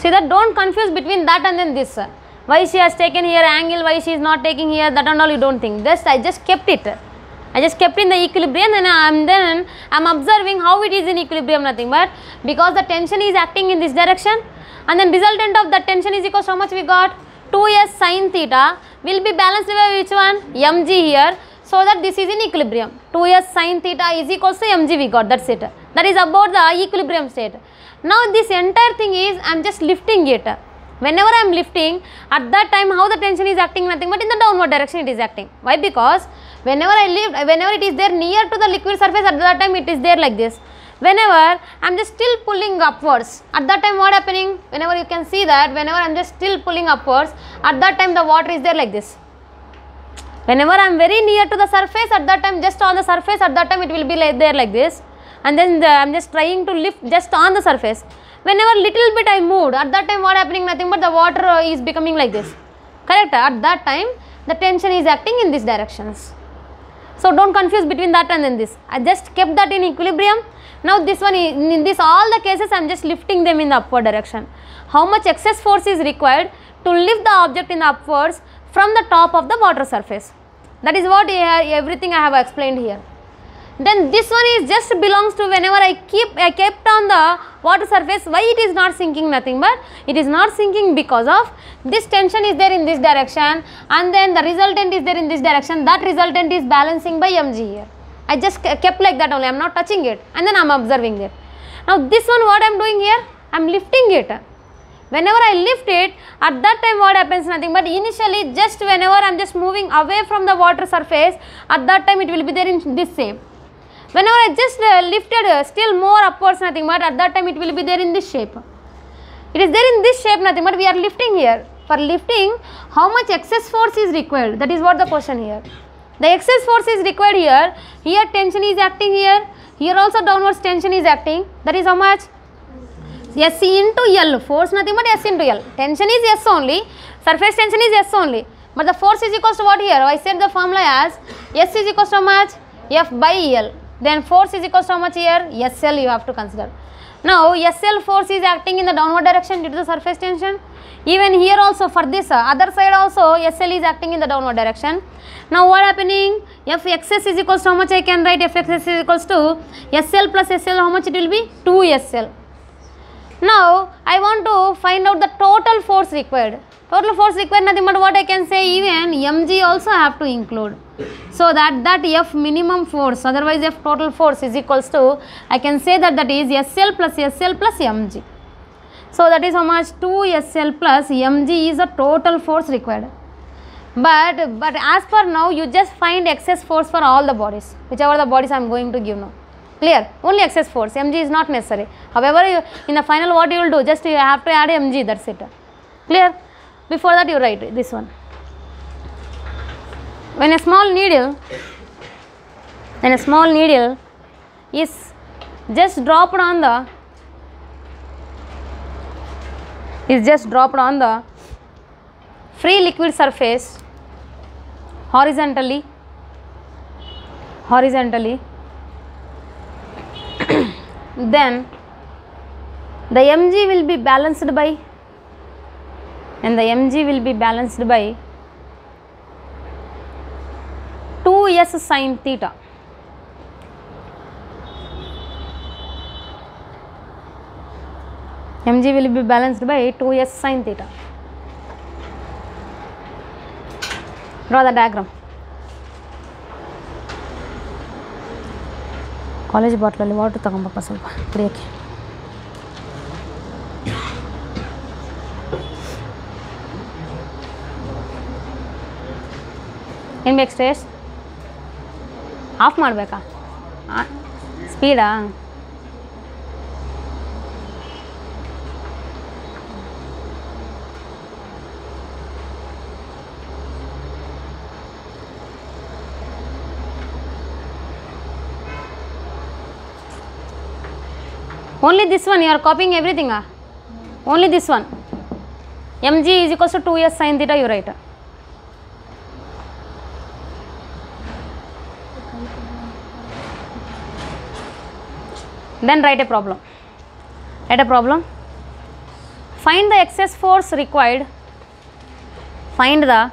See that don't confuse between that and then this. Why she has taken here? Angle, why she is not taking here, that and all you don't think. Just I just kept it. I just kept in the equilibrium and uh, I am then I am observing how it is in equilibrium nothing. But because the tension is acting in this direction and then resultant of that tension is equals to how much we got? 2s sin theta will be balanced by which one? Mg here. So that this is in equilibrium. 2s sin theta is equal to mg we got. That's it. That is about the equilibrium state. Now this entire thing is i am just lifting it whenever i am lifting at that time how the tension is acting nothing but in the downward direction it is acting. Why? Because whenever i lift whenever it is there near to the liquid surface at that time it is there like this. Whenever i am just still pulling upwards at that time what happening? Whenever you can see that whenever i am just still pulling upwards at that time the water is there like this. Whenever I am very near to the surface at that time just on the surface at that time it will be like there like this. And then the, I am just trying to lift just on the surface whenever little bit I moved at that time what happening nothing but the water uh, is becoming like this. Correct? At that time the tension is acting in these directions. So don't confuse between that and then this. I just kept that in equilibrium. Now this one in this all the cases I am just lifting them in the upward direction. How much excess force is required to lift the object in the upwards from the top of the water surface? That is what uh, everything I have explained here then this one is just belongs to whenever I keep I kept on the water surface. Why it is not sinking? Nothing but it is not sinking because of this tension is there in this direction and then the resultant is there in this direction. That resultant is balancing by mg here. I just kept like that only. I am not touching it and then I am observing it. Now this one what I am doing here? I am lifting it. Whenever I lift it at that time what happens? Nothing but initially just whenever I am just moving away from the water surface at that time it will be there in this shape whenever I just uh, lifted uh, still more upwards nothing but at that time it will be there in this shape. It is there in this shape nothing but we are lifting here. For lifting how much excess force is required? That is what the question here. The excess force is required here. Here tension is acting here. Here also downwards tension is acting. That is how much? S into L. Force nothing but S into L. Tension is S only. Surface tension is S only. But the force is equals to what here? I said the formula as S is equals to how much? F by L then force is equals to how much here? SL you have to consider. Now SL force is acting in the downward direction due to the surface tension. Even here also for this uh, other side also SL is acting in the downward direction. Now what happening? F xs is equals to how much I can write? F xs is equals to SL plus SL how much it will be? 2 SL now I want to find out the total force required. Total force required nothing but what I can say even mg also have to include. So that that F minimum force otherwise F total force is equals to I can say that that is SL plus SL plus mg. So that is how much 2 SL plus mg is the total force required. But but as per now you just find excess force for all the bodies whichever the bodies I am going to give now. Clear? Only excess force. Mg is not necessary. However you, in the final what you will do? Just you have to add mg that's it. Clear before that you write this one. When a small needle when a small needle is just dropped on the is just dropped on the free liquid surface horizontally horizontally then the mg will be balanced by and the mg will be balanced by 2s sin theta mg will be balanced by 2s sin theta draw the diagram college ಬಾಟ್ಲಲ್ಲಿ water ತಗೊಂಬಪ್ಪ ಸ್ವಲ್ಪ ಕುಡಿಯೋಕ್ಕೆ ಏನು ಬೇಕು stays of ಮಾಡಬೇಕಾ ಸ್ಪೀಡಾ Only this one, you are copying everything. Ah? Only this one. mg is equals to 2s sin theta, you write. Then write a problem. Write a problem. Find the excess force required. Find the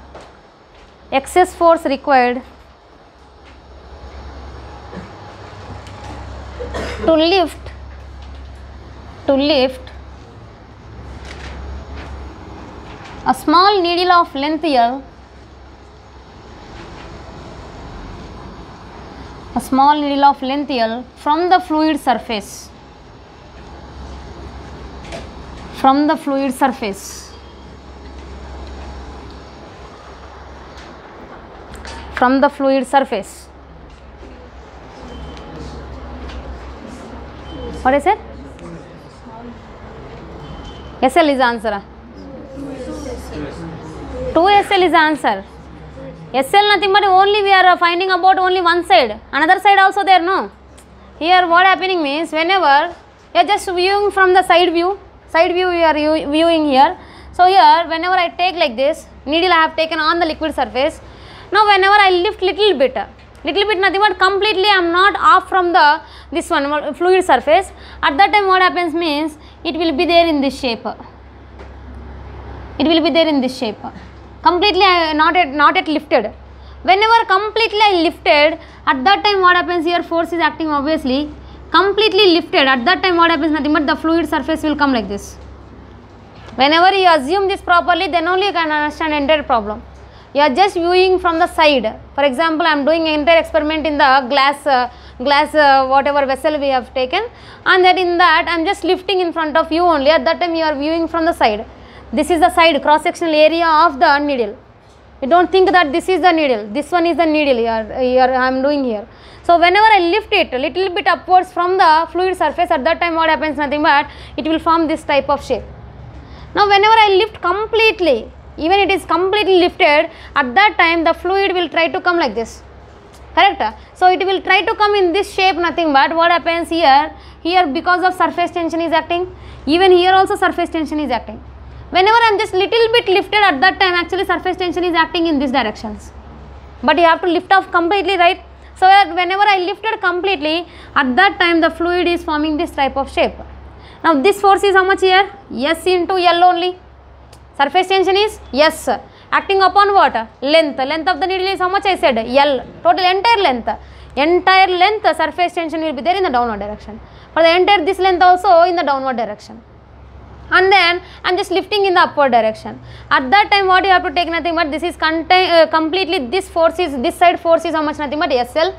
excess force required to lift to lift a small needle of length L a small needle of length L from the fluid surface from the fluid surface from the fluid surface what is it SL is answer. 2SL is answer. SL nothing but only we are finding about only one side. Another side also there, no? Here what happening means whenever you are just viewing from the side view, side view we are viewing here. So here whenever I take like this, needle I have taken on the liquid surface. Now whenever I lift little bit, little bit nothing but completely I am not off from the this one fluid surface. At that time what happens means it will be there in this shape. It will be there in this shape. Completely I, not yet not yet lifted. Whenever completely I lifted, at that time what happens here force is acting obviously. Completely lifted, at that time what happens nothing but the fluid surface will come like this. Whenever you assume this properly, then only you can understand entire problem. You are just viewing from the side. For example, I am doing entire experiment in the glass, uh, glass uh, whatever vessel we have taken, and that in that I am just lifting in front of you only. At that time, you are viewing from the side. This is the side cross sectional area of the needle. You don't think that this is the needle. This one is the needle. Here, here I am doing here. So whenever I lift it a little bit upwards from the fluid surface, at that time what happens? Nothing but it will form this type of shape. Now whenever I lift completely, even it is completely lifted, at that time the fluid will try to come like this. Correct? So it will try to come in this shape, nothing but what happens here? Here because of surface tension is acting, even here also surface tension is acting. Whenever I am just little bit lifted at that time, actually surface tension is acting in these directions. But you have to lift off completely, right? So whenever I lifted completely, at that time the fluid is forming this type of shape. Now this force is how much here? S into L only. Surface tension is S. Acting upon what? Length. Length of the needle is how much I said? L. Total entire length. Entire length surface tension will be there in the downward direction. For the entire this length also in the downward direction. And then I am just lifting in the upward direction. At that time what you have to take nothing but this is uh, completely this force is this side force is how much nothing but SL.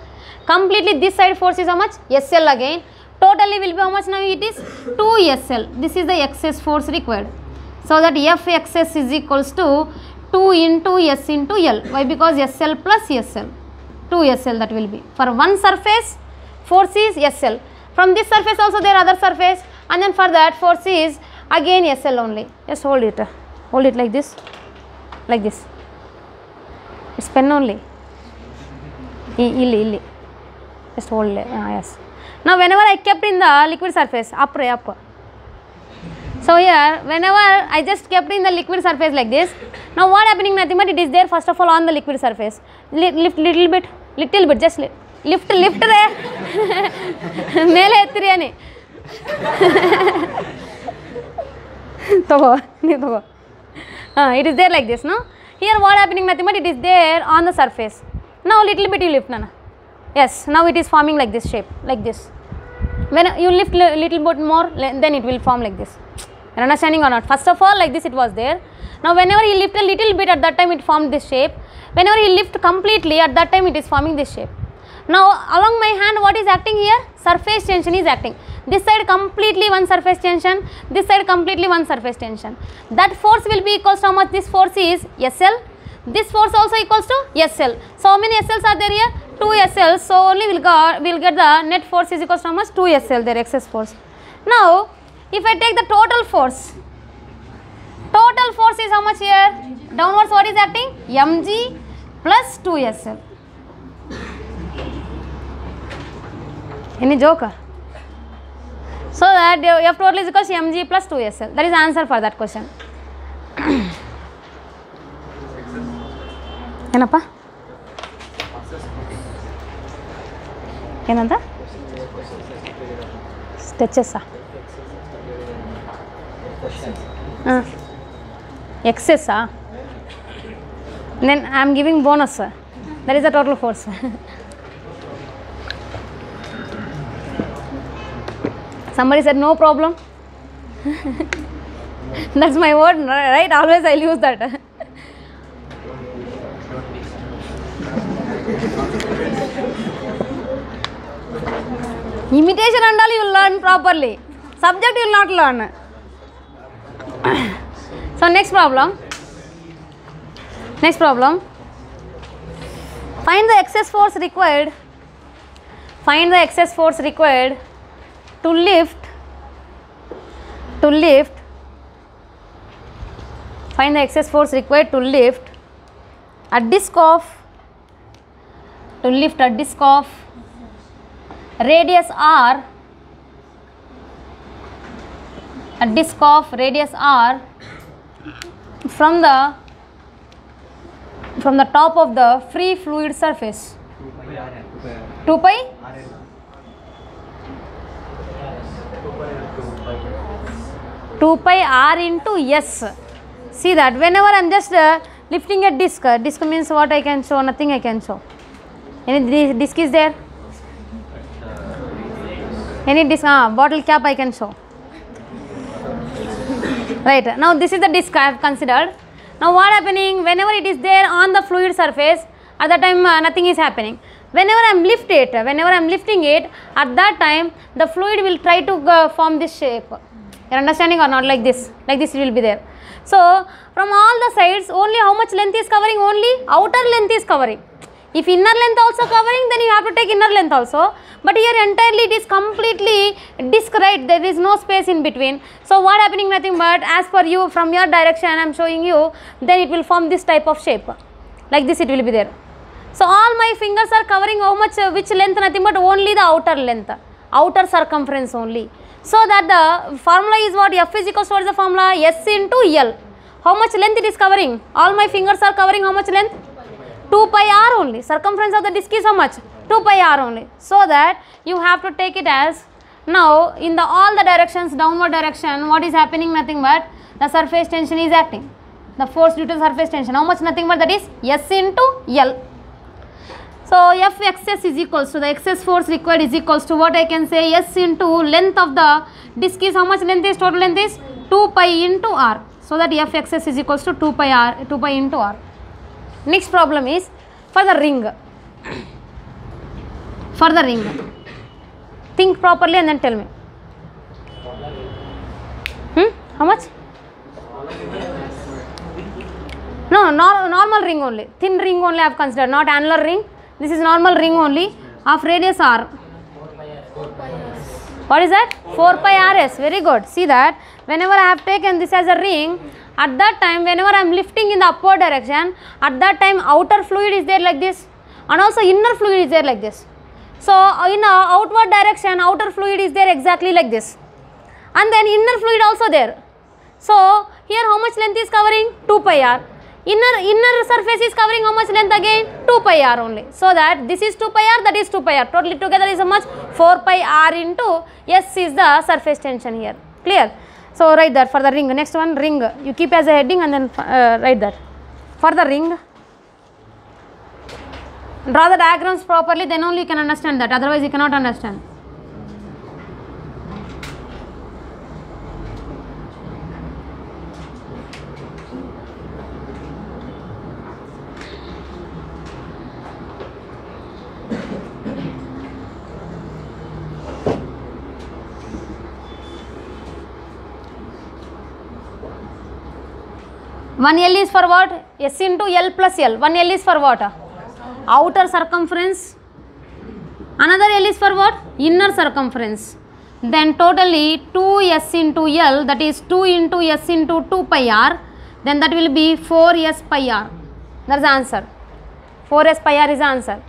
Completely this side force is how much? SL again. Totally will be how much now it is? 2SL. This is the excess force required. So that F excess is equals to 2 into S into L. Why? Because SL plus SL. 2SL that will be. For one surface, force is SL. From this surface also there are other surface and then for that force is again SL only. Just hold it. Hold it like this. Like this. It's pen only. I- Illi, illi. Just hold it. Ah, yes. Now whenever I kept in the liquid surface, up, ray, up. So here, whenever I just kept in the liquid surface like this, now what happening nothing but it is there first of all on the liquid surface. Li- lift little bit, little bit, just li- lift, lift ರೇ ಮೇಲೆ ಎತ್ತಿರಿ ಅನಿ ತಗೋ ನೀವು ತಗೋ ಹಾಂ it is there like this no here what happening nothing but it is there on the surface ನಾವು little bit you lift ನಾನು S ನಾವು it is farming like this shape like this when you lift li- little bit more le- then it will form like this You're understanding or not? First of all, like this it was there. Now, whenever he lift a little bit, at that time it formed this shape. Whenever he lift completely, at that time it is forming this shape. Now, along my hand, what is acting here? Surface tension is acting. This side completely one surface tension, this side completely one surface tension. That force will be equals to how much? This force is SL. This force also equals to SL. So, how many SLs are there here? 2 SLs. So, only we'll, go, we'll get the net force is equals to how much? 2 SL, there excess force. Now, if I take the total force, total force is how much here? Downwards what is acting? mg plus 2sl. Any joker? So that F total is equals to mg plus 2sl. That is answer for that question. ಏನಪ್ಪ ಏನಂತ ಸ್ಟೆಚಸ್ಸಾ ಹಾಂ ಎಕ್ಸೆಸ್ಸಾ then I am giving bonus. That is the total force. Somebody said no problem. That's my word, right? Always I'll use that. Imitation and all you learn properly. Subject you will not learn. so next problem. Next problem. Find the excess force required. Find the excess force required to lift. To lift. Find the excess force required to lift a disc of. To lift a disc of radius r. A disc of radius r from the from the top of the free fluid surface. 2 pi? Two pi r into s. See that whenever I am just uh, lifting a disc, uh, disc means what I can show, nothing I can show. Any di- disc is there? Any disc, ah, bottle cap I can show. Right, now this is the disc I have considered. Now what happening whenever it is there on the fluid surface at that time uh, nothing is happening. Whenever I am lift it, whenever I am lifting it at that time the fluid will try to uh, form this shape. You are understanding or not like this, like this it will be there. So from all the sides only how much length is covering? Only outer length is covering. If inner length also covering then you have to take inner length also. But here entirely it is completely disc right there is no space in between. So what happening nothing but as per you from your direction I am showing you then it will form this type of shape. Like this it will be there. So all my fingers are covering how much which length nothing but only the outer length outer circumference only. So that the formula is what F is equals to what is the formula S into L. How much length it is covering? All my fingers are covering how much length? 2 pi r only. Circumference of the disc is how much? 2 pi r only. So that you have to take it as now in the all the directions downward direction what is happening nothing but the surface tension is acting. The force due to surface tension how much nothing but that is S into L. So F excess is equals to the excess force required is equals to what I can say S into length of the disc is how much length is total length is 2 pi into R. So that F excess is equals to 2 pi R 2 pi into R. Next problem is for the ring. For the ring. Think properly and then tell me. Hmm? How much? No, nor- normal ring only. Thin ring only I have considered, not annular ring. This is normal ring only of radius r. What is that? 4 pi rs. Very good. See that whenever I have taken this as a ring, at that time whenever I am lifting in the upward direction, at that time outer fluid is there like this and also inner fluid is there like this. So in a outward direction, outer fluid is there exactly like this and then inner fluid also there. So here how much length is covering? 2 pi r. Inner inner surface is covering how much length again? 2 pi r only. So that this is 2 pi r, that is 2 pi r. Totally together is how much? 4 pi r into S is the surface tension here. Clear? So write that for the ring. Next one ring. You keep as a heading and then uh, write that. For the ring, draw the diagrams properly then only you can understand that otherwise you cannot understand 1 L is for what? S into L plus L. 1 L is for what? Outer circumference. Another L is for what? Inner circumference. Then totally 2S into L that is 2 into S into 2 pi r. Then that will be 4S pi r. That's the answer. 4S pi r is the answer.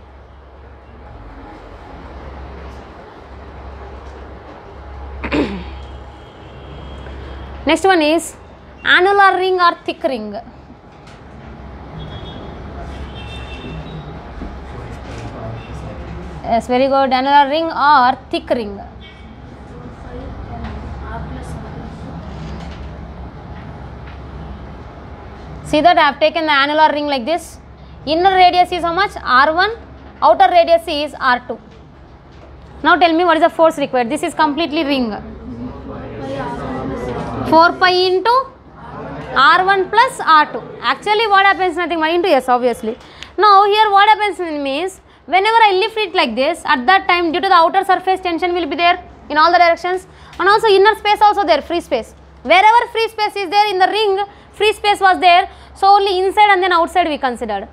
Next one is annular ring or thick ring. Yes, very good. Annular ring or thick ring. See that I have taken the annular ring like this. Inner radius is how much? R1. Outer radius is R2. Now tell me what is the force required. This is completely ring. 4 pi into R1 plus R2. Actually what happens nothing but into S obviously. Now here what happens means whenever I lift it like this at that time due to the outer surface tension will be there in all the directions and also inner space also there free space. Wherever free space is there in the ring free space was there so only inside and then outside we considered.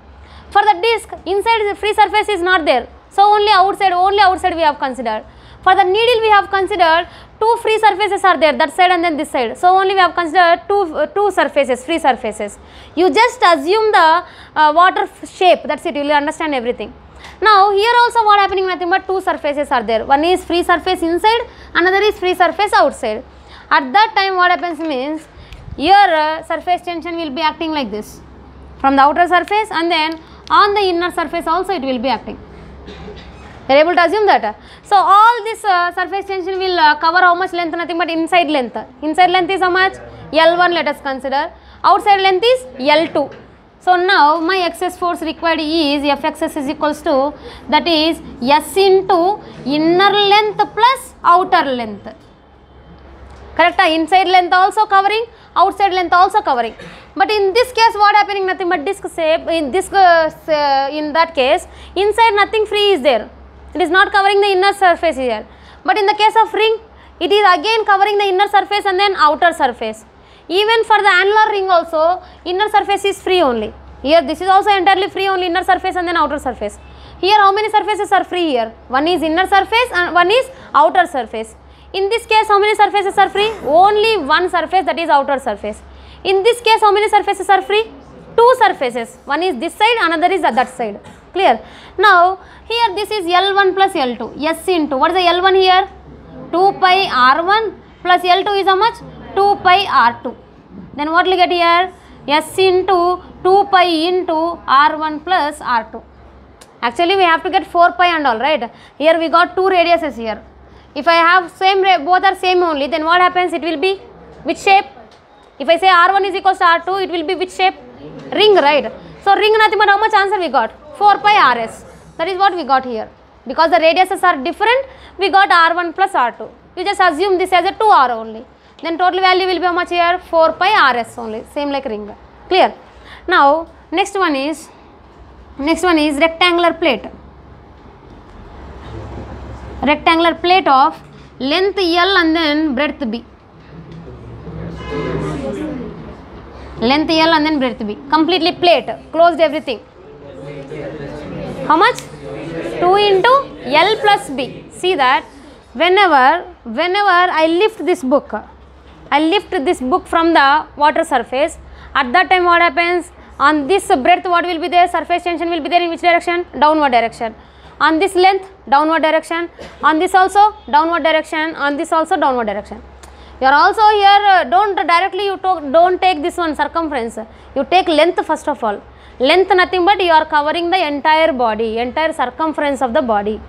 For the disc inside the free surface is not there so only outside only outside we have considered. For the needle we have considered two free surfaces are there that side and then this side. So only we have considered two two surfaces free surfaces. You just assume the uh, water shape that's it you will understand everything. Now here also what happening nothing but two surfaces are there. One is free surface inside another is free surface outside. At that time what happens means your uh, surface tension will be acting like this from the outer surface and then on the inner surface also it will be acting. You are able to assume that. So all this uh, surface tension will uh, cover how much length? Nothing but inside length. Inside length is how much? L1 let us consider. Outside length is L2. So now my excess force required is Fxs is equals to that is S into inner length plus outer length. Correct? Inside length also covering, outside length also covering. But in this case what happening? Nothing but disc shape. In this uh, in that case inside nothing free is there. It is not covering the inner surface here. But in the case of ring, it is again covering the inner surface and then outer surface. Even for the annular ring also, inner surface is free only. Here this is also entirely free only inner surface and then outer surface. Here how many surfaces are free here? One is inner surface and one is outer surface. In this case how many surfaces are free? Only one surface that is outer surface. In this case how many surfaces are free? Two surfaces. One is this side, another is that side. Clear? Now here this is L1 plus L2. S into what is the L1 here? 2 pi R1 plus L2 is how much? 2 pi R2. Then what will you get here? S into 2 pi into R1 plus R2. Actually we have to get 4 pi and all right. Here we got two radiuses here. If I have same both are same only then what happens? It will be which shape? If I say R1 is equals to R2 it will be which shape? Ring right. So ring nothing but how much answer we got? 4 pi RS. That is what we got here. Because the radiuses are different we got R1 plus R2. You just assume this as a 2R only. Then total value will be how much here? 4 pi RS only. Same like ring. Clear? Now next one is next one is rectangular plate rectangular plate of length L and then breadth B length L and then breadth B completely plate closed everything how much? 2 into L plus B. See that? Whenever whenever I lift this book I lift this book from the water surface. At that time what happens? On this breadth what will be there? Surface tension will be there in which direction? Downward direction. On this length downward direction. On this also downward direction. On this also downward direction. You are also here uh, don't directly you don't take this one circumference. You take length first of all length nothing but you are covering the entire body entire circumference of the body.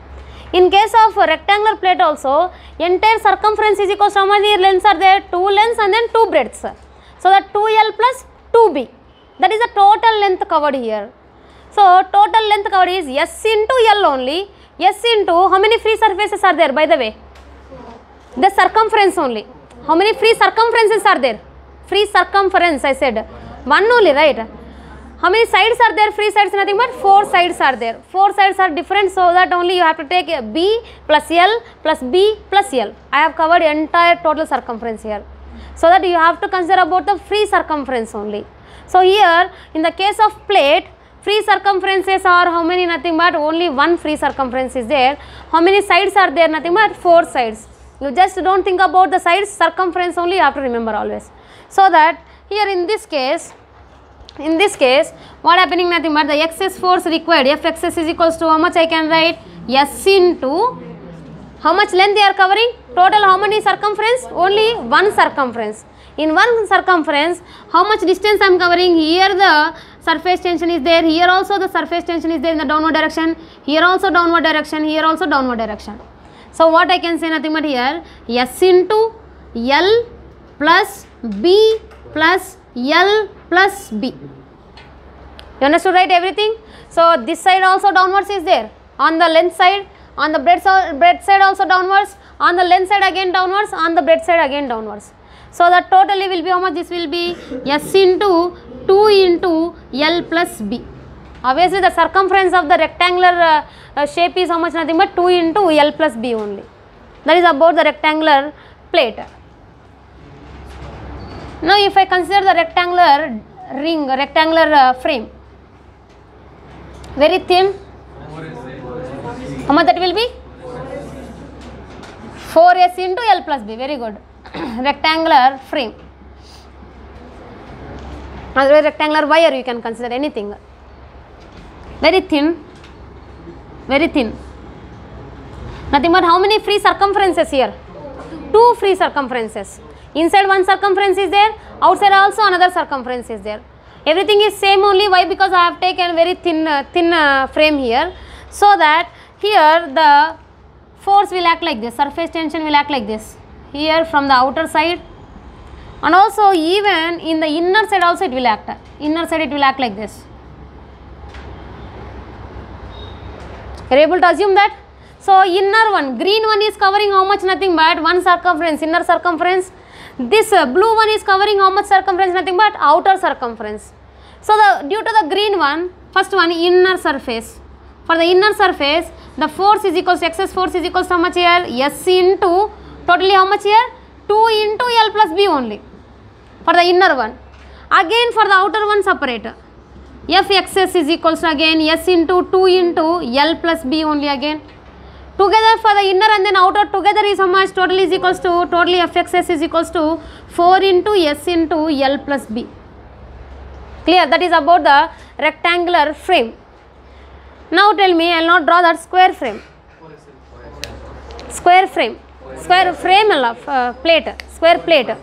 In case of rectangular plate also entire circumference is equal to how many lengths are there? Two lengths and then two breadths. So that 2l plus 2b that is the total length covered here. So total length covered is s into l only. S into how many free surfaces are there by the way? The circumference only. How many free circumferences are there? Free circumference i said. One only right how many sides are there? Free sides nothing but four sides are there. Four sides are different so that only you have to take a b plus l plus b plus l. I have covered entire total circumference here. So that you have to consider about the free circumference only. So here in the case of plate free circumferences are how many? Nothing but only one free circumference is there. How many sides are there? Nothing but four sides. You just don't think about the sides circumference only you have to remember always. So that here in this case in this case what happening nothing but the excess force required? Fxs is equals to how much I can write? S into how much length they are covering? Total how many circumference? Only one circumference. In one circumference how much distance I am covering? Here the surface tension is there. Here also the surface tension is there in the downward direction. Here also downward direction. Here also downward direction. So what I can say nothing but here? S into l plus b plus l plus b. You understood right everything? So this side also downwards is there. On the length side on the breadth, breadth side also downwards. On the length side again downwards on the breadth side again downwards. So that totally will be how much this will be? S into 2 into l plus b. Obviously the circumference of the rectangular uh, uh, shape is how much? Nothing but 2 into l plus b only. That is about the rectangular plate now if I consider the rectangular ring, rectangular uh, frame, very thin, how much that will be? 4s into L plus B, very good. rectangular frame. Otherwise rectangular wire you can consider anything. Very thin, very thin. Nothing but how many free circumferences here? Two free circumferences. Inside one circumference is there, outside also another circumference is there. Everything is same only. Why? Because I have taken very thin, uh, thin uh, frame here, so that here the force will act like this. Surface tension will act like this. Here from the outer side, and also even in the inner side also it will act. Inner side it will act like this. You are able to assume that? So inner one, green one is covering how much? Nothing but one circumference, inner circumference. This uh, blue one is covering how much circumference? Nothing but outer circumference. So the due to the green one, first one inner surface. For the inner surface, the force is equals to excess force is equals to how much here? S into totally how much here? 2 into L plus B only. For the inner one. Again for the outer one separate. F excess is equals to again S into 2 into L plus B only again. Together for the inner and then outer together is how much? Total is equals to, totally fxs is equals to 4 into s into L plus b. Clear? That is about the rectangular frame. Now tell me, I will not draw that square frame. Square frame. Square frame of uh, plate. Square plate.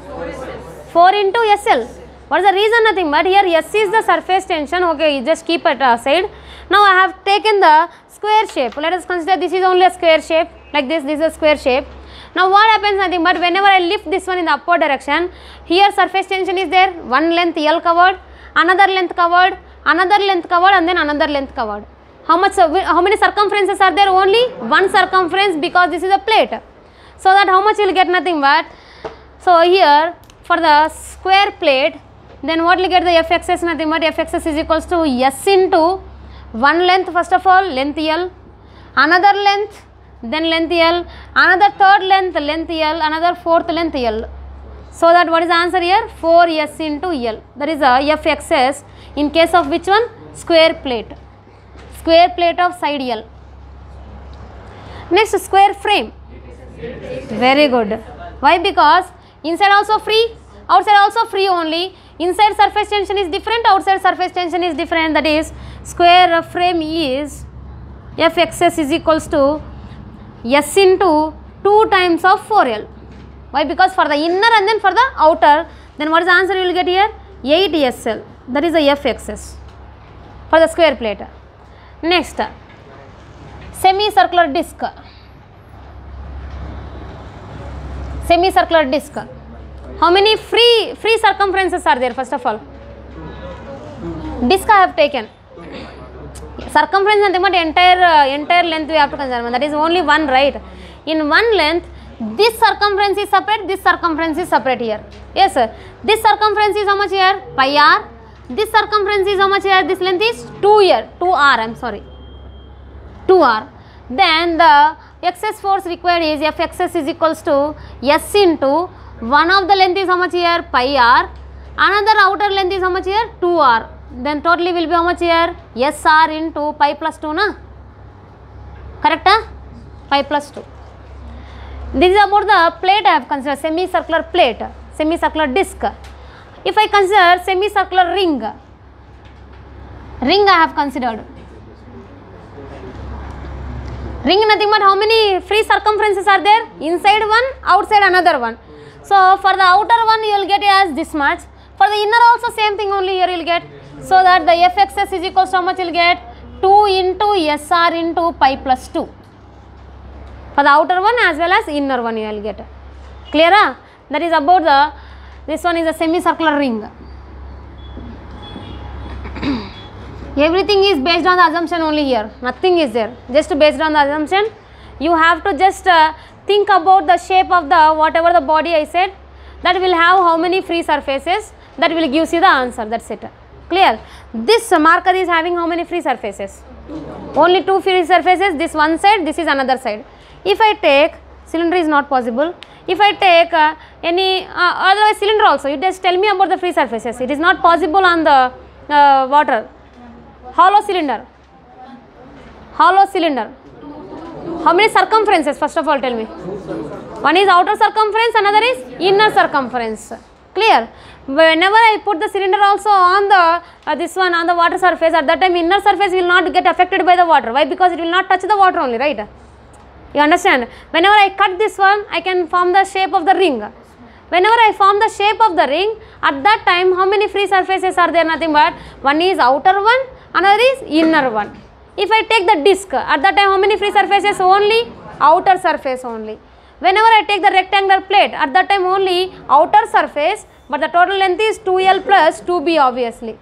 4 into SL. What is the reason? Nothing but here S is the surface tension. Okay, just keep it aside. Now I have taken the square shape. Let us consider this is only a square shape. Like this, this is a square shape. Now what happens? Nothing but whenever I lift this one in the upward direction, here surface tension is there. One length L covered, another length covered, another length covered, and then another length covered. How much? uh, How many circumferences are there? Only one circumference because this is a plate. So that how much you will get? Nothing but so here for the square plate, then what will get the fxs nothing but fxs is equals to s into one length first of all length L, another length, then length L, another third length length L, another fourth length L. So that what is the answer here? 4s into L. That is a fxs in case of which one? Square plate. Square plate of side L. Next square frame. Very good. Why? Because inside also free, outside also free only. Inside surface tension is different, outside surface tension is different. That is square of frame is Fxs is equals to S into 2 times of 4L. Why? Because for the inner and then for the outer, then what is the answer you will get here? 8SL. That is the Fxs for the square plate. Next, semicircular disc. semicircular disc. How many free free circumferences are there first of all? Disc I have taken. Circumference nothing the entire uh, entire length we have to consider. That is only one right. In one length, this circumference is separate, this circumference is separate here. Yes sir. This circumference is how much here? Pi r. This circumference is how much here? This length is 2 here. 2 r. I am sorry. 2 r. Then the excess force required is Fxs is equals to S into one of the length is how much here pi r Another outer length is how much here? 2r. Then totally will be how much here? SR into pi plus 2 na? Correct? Huh? Pi plus 2. This is about the plate I have considered semicircular plate, semicircular disc. If I consider semicircular ring, ring I have considered. Ring nothing but how many free circumferences are there? Inside one, outside another one. So for the outer one you will get as this much. For the inner also same thing only here you will get. So that the fxs is equals to how much you will get? 2 into SR into pi plus 2 for the outer one as well as inner one you will get clear ah? that is about the this one is a semicircular ring everything is based on the assumption only here nothing is there just based on the assumption you have to just uh, think about the shape of the whatever the body I said that will have how many free surfaces that will gives you the answer that's it clear this marker is having how many free surfaces only two free surfaces this one side this is another side if I take cylinder is not possible. If I take uh, any uh, otherwise cylinder also, you just tell me about the free surfaces. It is not possible on the uh, water. Hollow cylinder. Hollow cylinder. How many circumferences? First of all, tell me. One is outer circumference, another is inner circumference. Clear? Whenever I put the cylinder also on the uh, this one on the water surface, at that time inner surface will not get affected by the water. Why? Because it will not touch the water only, right? You understand? Whenever I cut this one, I can form the shape of the ring. Whenever I form the shape of the ring, at that time, how many free surfaces are there? Nothing but one is outer one, another is inner one. If I take the disc, at that time, how many free surfaces? Only outer surface only. Whenever I take the rectangular plate, at that time only outer surface, but the total length is 2L plus 2B obviously.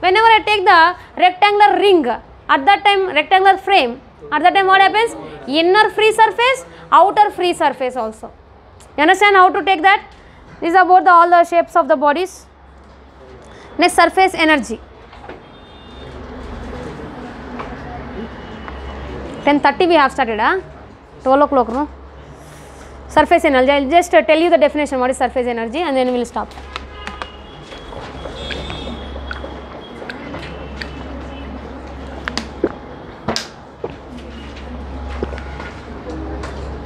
Whenever I take the rectangular ring, at that time rectangular frame, at that time what happens? Inner free surface, outer free surface also. You understand how to take that? These are about the, all the shapes of the bodies. Next surface energy. 10.30 we have started, huh? 12 o'clock, no? Surface energy. I will just uh, tell you the definition what is surface energy and then we will stop.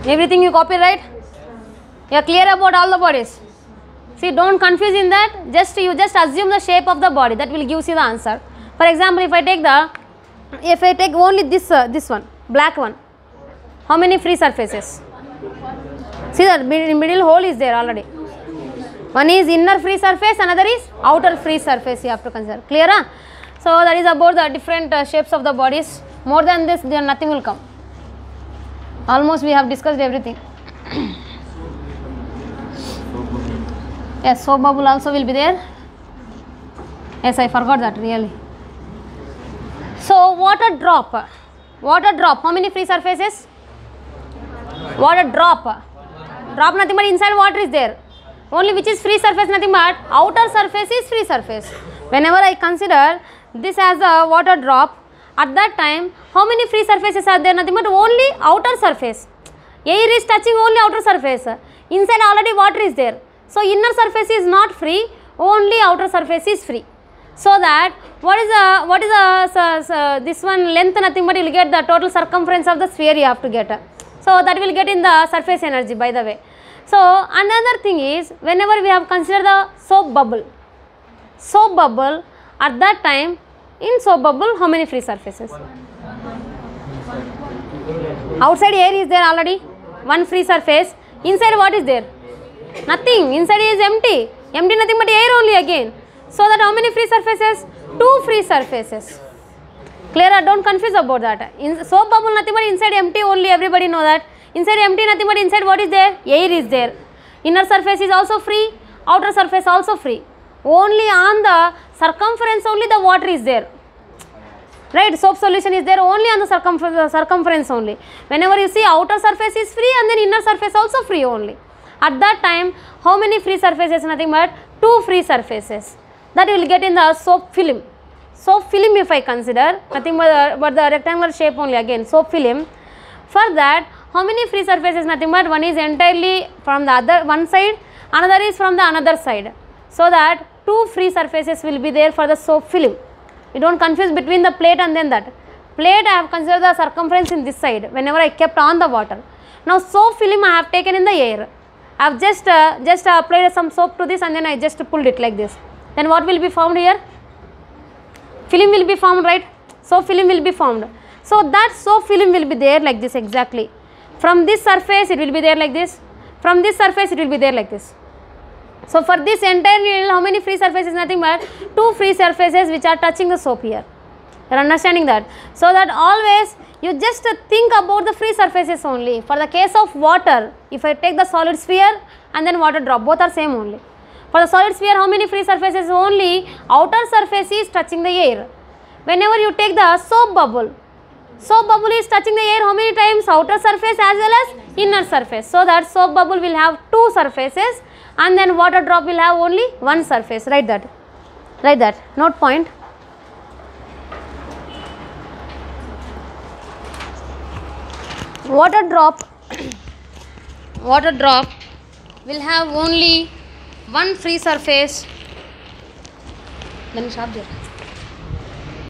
Everything you copy right? You are clear about all the bodies. See, don't confuse in that. Just you just assume the shape of the body. That will give you the answer. For example, if I take the, if I take only this uh, this one, black one, how many free surfaces? See that middle hole is there already. One is inner free surface, another is outer free surface. You have to consider. Clear? Huh? So that is about the different uh, shapes of the bodies. More than this, there nothing will come. Almost we have discussed everything. yes, soap bubble also will be there. Yes, I forgot that really. So water drop. Water drop. How many free surfaces? Water drop. Drop nothing but inside water is there. Only which is free surface nothing but outer surface is free surface. Whenever I consider this as a water drop, at that time how many free surfaces are there nothing but only outer surface. Air is touching only outer surface. Inside already water is there. So inner surface is not free, only outer surface is free. So that what is the what is the so, so this one length nothing but you will get the total circumference of the sphere you have to get. So that will get in the surface energy by the way. So another thing is whenever we have considered the soap bubble, soap bubble at that time in soap bubble how many free surfaces? Outside air is there already, one free surface. Inside what is there? Nothing. Inside is empty. Empty nothing but air only again. So that how many free surfaces? Two free surfaces. Clear? Don't confuse about that. In soap bubble nothing but inside empty only. Everybody know that. Inside empty nothing but inside what is there? Air is there. Inner surface is also free. Outer surface also free. Only on the circumference only the water is there right soap solution is there only on the circumfer- circumference only whenever you see outer surface is free and then inner surface also free only at that time how many free surfaces nothing but two free surfaces that you will get in the soap film soap film if i consider nothing but the, but the rectangular shape only again soap film for that how many free surfaces nothing but one is entirely from the other one side another is from the another side so that two free surfaces will be there for the soap film. You don't confuse between the plate and then that. Plate I have considered the circumference in this side whenever I kept on the water. Now soap film I have taken in the air. I have just uh, just applied some soap to this and then I just pulled it like this. Then what will be formed here? Film will be formed right? so film will be formed. So that soap film will be there like this exactly. From this surface it will be there like this. From this surface it will be there like this. So for this entire needle, how many free surfaces? Nothing but two free surfaces which are touching the soap here. You are understanding that? So that always you just think about the free surfaces only. For the case of water, if I take the solid sphere and then water drop, both are same only. For the solid sphere, how many free surfaces? Only outer surface is touching the air. Whenever you take the soap bubble, soap bubble is touching the air how many times? Outer surface as well as inner surface. So that soap bubble will have two surfaces and then water drop will have only one surface. Write that. Write that. Note point. Water drop. water drop will have only one free surface. Then stop there.